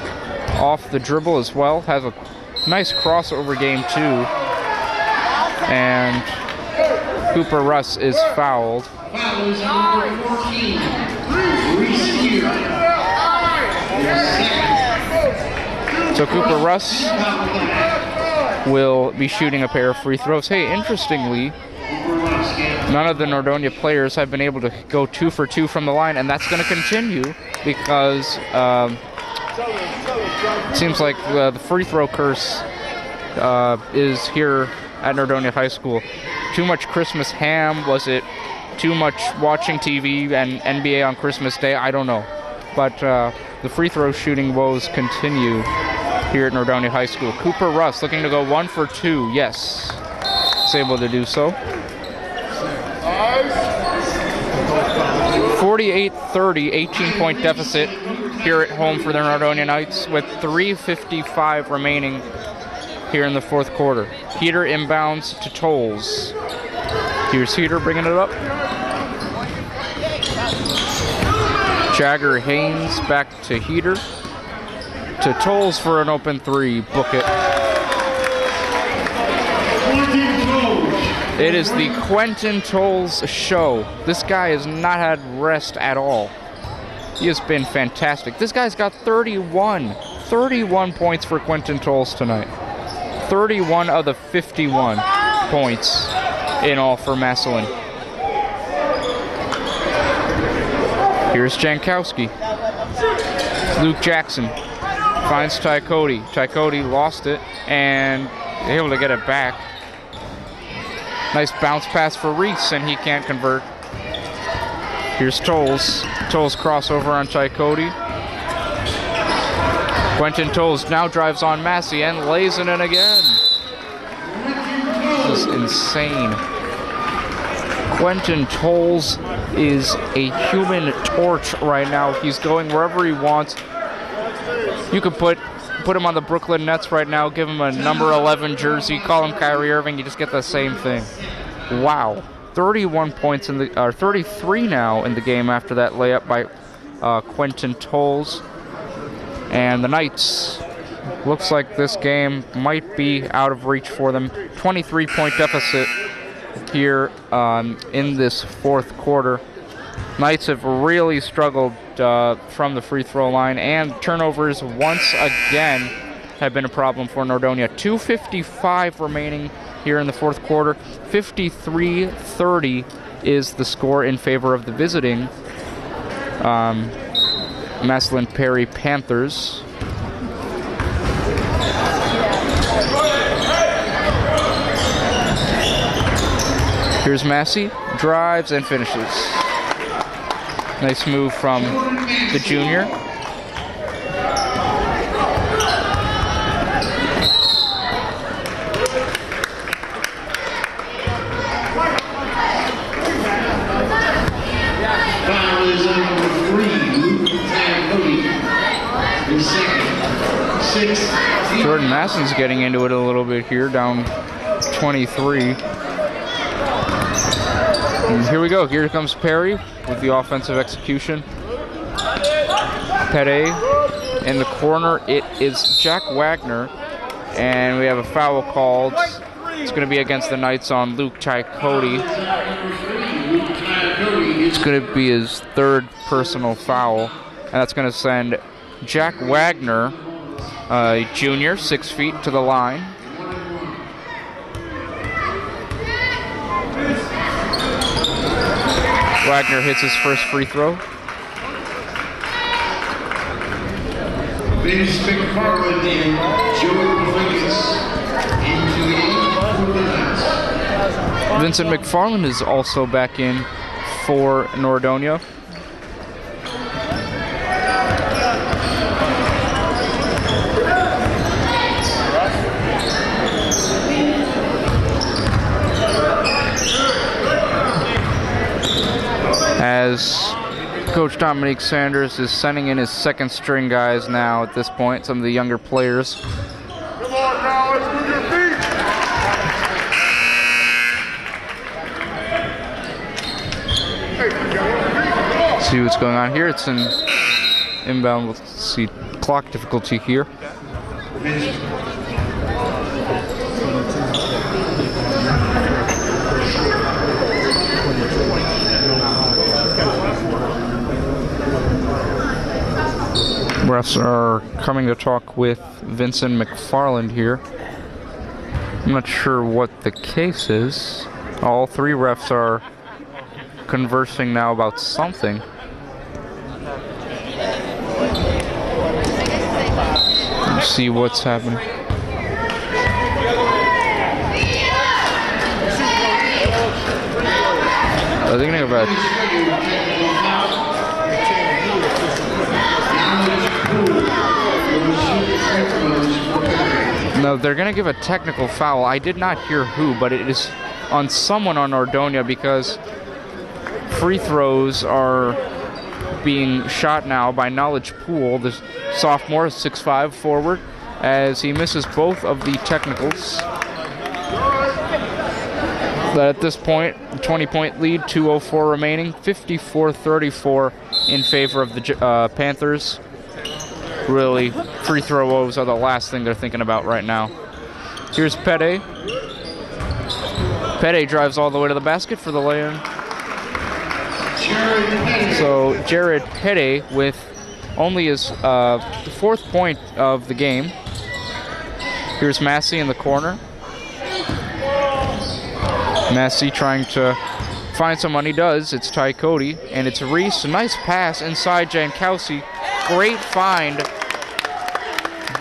off the dribble as well. Has a nice crossover game too. And Cooper Russ is fouled. Foul is on number 14, Reese Heater. Their second So Cooper Russ. Will be shooting a pair of free throws. Hey, interestingly, none of the Nordonia players have been able to go two for two from the line, and that's going to continue because um, it seems like uh, the free throw curse uh, is here at Nordonia High School. Too much Christmas ham? Was it too much watching TV and NBA on Christmas Day? I don't know. But uh, the free throw shooting woes continue here at Nordonia High School. Cooper Russ looking to go one for two. Yes, is able to do so. 48-30, 18 point deficit here at home for the Nordonia Knights with 3.55 remaining here in the fourth quarter. Heater inbounds to Tolles. Here's Heater bringing it up. Jagger Haynes back to Heater. To Tolles for an open three. Book it. It is the Quentin Tolles show. This guy has not had rest at all. He has been fantastic. This guy's got 31. 31 points for Quentin Tolles tonight. 31 of the 51 points in all for Massillon. Here's Jankowski. Luke Jackson finds Ty Cody. Ty Cody lost it and able to get it back. Nice bounce pass for Reese, and he can't convert. Here's Tolles. Tolles crossover on Ty Cody. Quentin Tolles now drives on Massey and lays it in again. This is insane. Quentin Tolles is a human torch right now. He's going wherever he wants. You could put put him on the Brooklyn Nets right now, give him a number 11 jersey, call him Kyrie Irving, you just get the same thing. Wow. 31 points in the or 33 now in the game after that layup by uh, Quentin Tolles. And the Knights looks like this game might be out of reach for them. 23 point deficit here um, in this fourth quarter. Knights have really struggled uh, from the free throw line, and turnovers once again have been a problem for Nordonia. 2.55 remaining here in the fourth quarter. 53 30 is the score in favor of the visiting um, Massillon Perry Panthers. Here's Massey, drives and finishes. Nice move from the junior. Foul is on number three, Luke Cody. His second. Six. Jordan Masson's getting into it a little bit here, down 23. And here we go. Here comes Perry with the offensive execution. Pede in the corner. It is Jack Wagner. And we have a foul called. It's going to be against the Knights on Luke Cody. It's going to be his third personal foul. And that's going to send Jack Wagner, uh, junior, six feet to the line. Wagner hits his first free throw. Vince McFarland and Joey Quiggins into the eight for the Knights. Vincent McFarland is also back in for Nordonia. As Coach Dominique Sanders is sending in his second string guys now at this point, some of the younger players. Come on now, let's move your feet. Hey, you got one feet. Come on. see what's going on here. It's an inbound. We'll see clock difficulty here. Refs are coming to talk with Vincent McFarland here. I'm not sure what the case is. All three refs are conversing now about something. Let's see what's happening. They gonna about They're gonna give a technical foul. I did not hear who, but it is on someone on Nordonia because free throws are being shot now by Knowledge Pool, the sophomore, 6'5 forward, as he misses both of the technicals. But at this point, 20 point lead, 2.04 remaining, 54 34 in favor of the uh, Panthers. Really, free throw woes are the last thing they're thinking about right now. Here's Pede. Pede drives all the way to the basket for the lay in. So Jared Pede with only his uh, fourth point of the game. Here's Massey in the corner. Massey trying to find someone. He does. It's Ty Cody and it's Reese. A nice pass inside Jankowski. Great find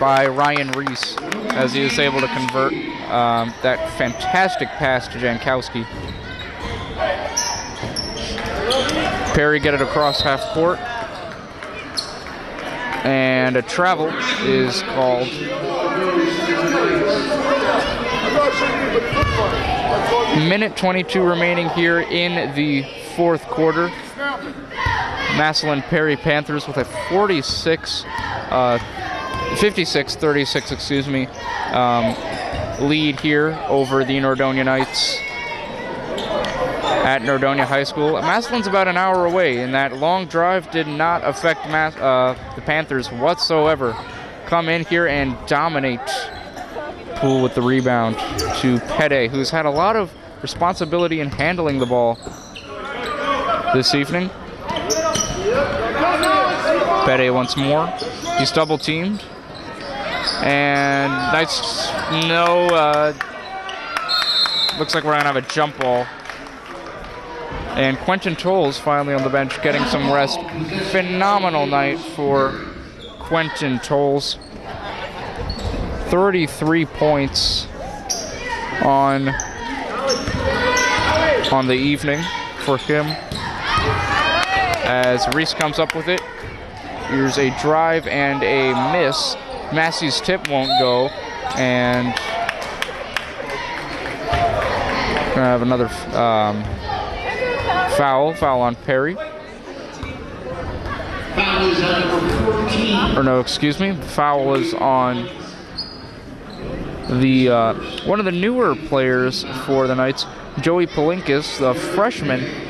by Ryan Reese as he was able to convert um, that fantastic pass to Jankowski. Perry get it across half court. And a travel is called. Minute 22 remaining here in the fourth quarter. Massillon Perry Panthers with a 46, uh, 56 36, excuse me, um, lead here over the Nordonia Knights at Nordonia High School. Massillon's about an hour away, and that long drive did not affect Mass- uh, the Panthers whatsoever. Come in here and dominate. Pool with the rebound to Pede, who's had a lot of responsibility in handling the ball this evening. Pede once more. He's double teamed. And nice, no, uh, looks like we're gonna have a jump ball. And Quentin Tolles finally on the bench getting some rest. Phenomenal night for Quentin Tolles. 33 points on on the evening for him. As Reese comes up with it, here's a drive and a miss. Massey's tip won't go, and gonna have another um, foul. Foul on Perry. Foul is on 14. or no, excuse me, foul was on the uh, one of the newer players for the Knights, Joey Palinkas, the freshman.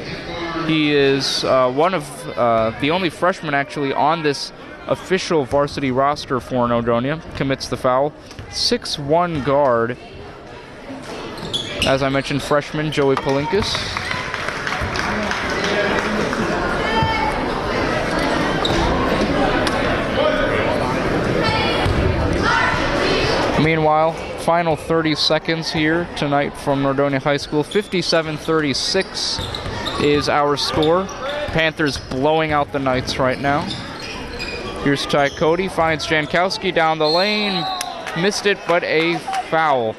He is uh, one of uh, the only freshmen actually on this official varsity roster for Nordonia. Commits the foul. 6-1 guard. As I mentioned, freshman Joey Palinkas. Meanwhile, final 30 seconds here tonight from Nordonia High School. 57-36 is our score. Panthers blowing out the Knights right now. Here's Ty Cody, finds Jankowski down the lane. Missed it, but a foul.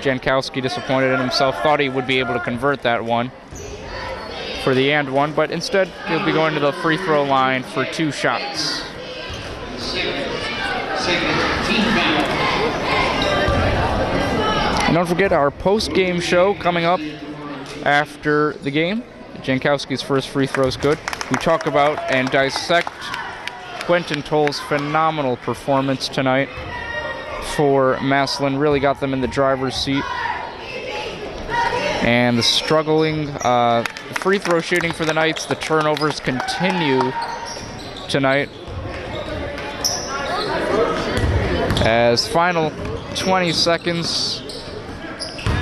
Jankowski disappointed in himself, thought he would be able to convert that one for the and one, but instead he'll be going to the free throw line for two shots. And don't forget our post game show coming up after the game. Jankowski's first free throw is good. We talk about and dissect Quentin Tolles' phenomenal performance tonight for Massillon. Really got them in the driver's seat. And the struggling uh, free throw shooting for the Knights, the turnovers continue tonight. As final 20 seconds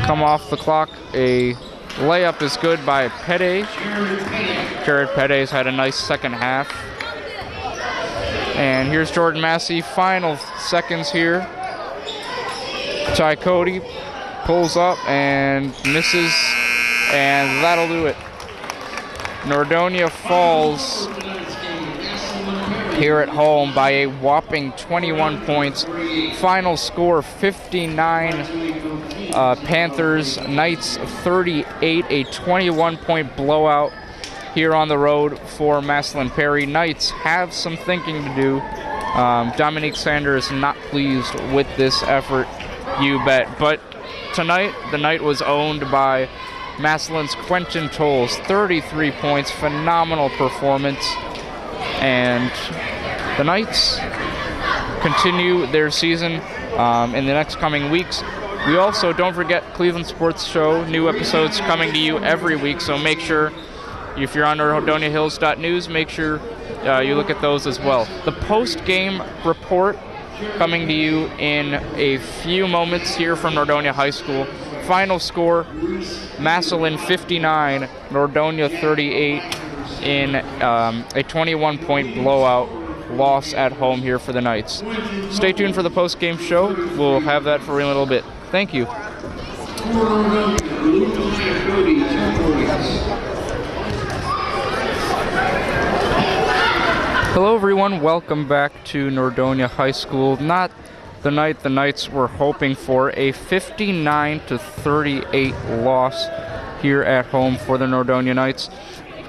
come off the clock, a layup is good by Pede. Jared Pede's had a nice second half. And here's Jordan Massey, final seconds here. Ty Cody pulls up and misses, and that'll do it. Nordonia falls here at home by a whopping 21 points. Final score 59 uh, Panthers, Knights 38, a 21 point blowout here on the road for Massillon Perry. Knights have some thinking to do. Um, Dominique Sanders not pleased with this effort, you bet. But tonight, the night was owned by Massillon's Quentin Tolles, 33 points, phenomenal performance. And the Knights continue their season um, in the next coming weeks. We also don't forget Cleveland Sports Show, new episodes coming to you every week, so make sure if you're on NordoniaHills.news, make sure uh, you look at those as well. The post game report coming to you in a few moments here from Nordonia High School. Final score Massillon 59, Nordonia 38 in um, a 21 point blowout loss at home here for the Knights. Stay tuned for the post game show. We'll have that for you in a little bit. Thank you. Hello, everyone. Welcome back to Nordonia High School. Not the night the Knights were hoping for a 59 to 38 loss here at home for the Nordonia Knights.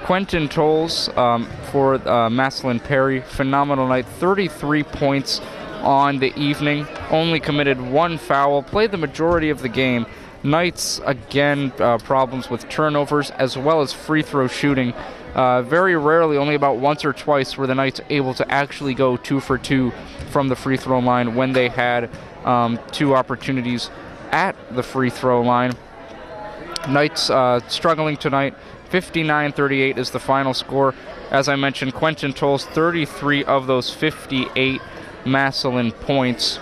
Quentin Tolles um, for uh, Massillon Perry, phenomenal night, 33 points on the evening, only committed one foul, played the majority of the game. Knights, again, uh, problems with turnovers as well as free throw shooting. Uh, very rarely, only about once or twice, were the Knights able to actually go two for two from the free throw line when they had um, two opportunities at the free throw line. Knights uh, struggling tonight. 59 38 is the final score. As I mentioned, Quentin Tolles 33 of those 58 Massillon points,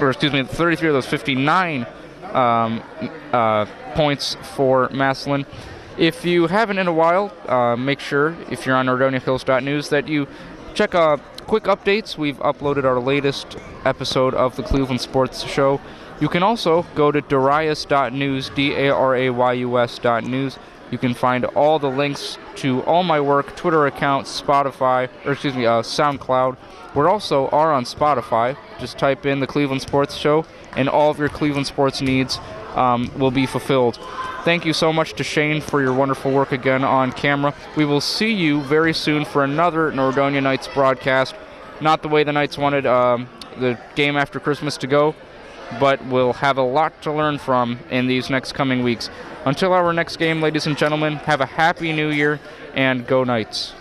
or excuse me, 33 of those 59 um, uh, points for Massillon. If you haven't in a while, uh, make sure, if you're on NordoniaHills.news, that you check uh, quick updates. We've uploaded our latest episode of the Cleveland Sports Show. You can also go to Darayus.news, D A R A Y U S.news. You can find all the links to all my work, Twitter accounts, Spotify, or excuse me, uh, SoundCloud. We also are on Spotify. Just type in the Cleveland Sports Show, and all of your Cleveland sports needs um, will be fulfilled. Thank you so much to Shane for your wonderful work again on camera. We will see you very soon for another Nordonia Knights broadcast. Not the way the Knights wanted um, the game after Christmas to go, but we'll have a lot to learn from in these next coming weeks. Until our next game, ladies and gentlemen, have a happy new year and go Knights.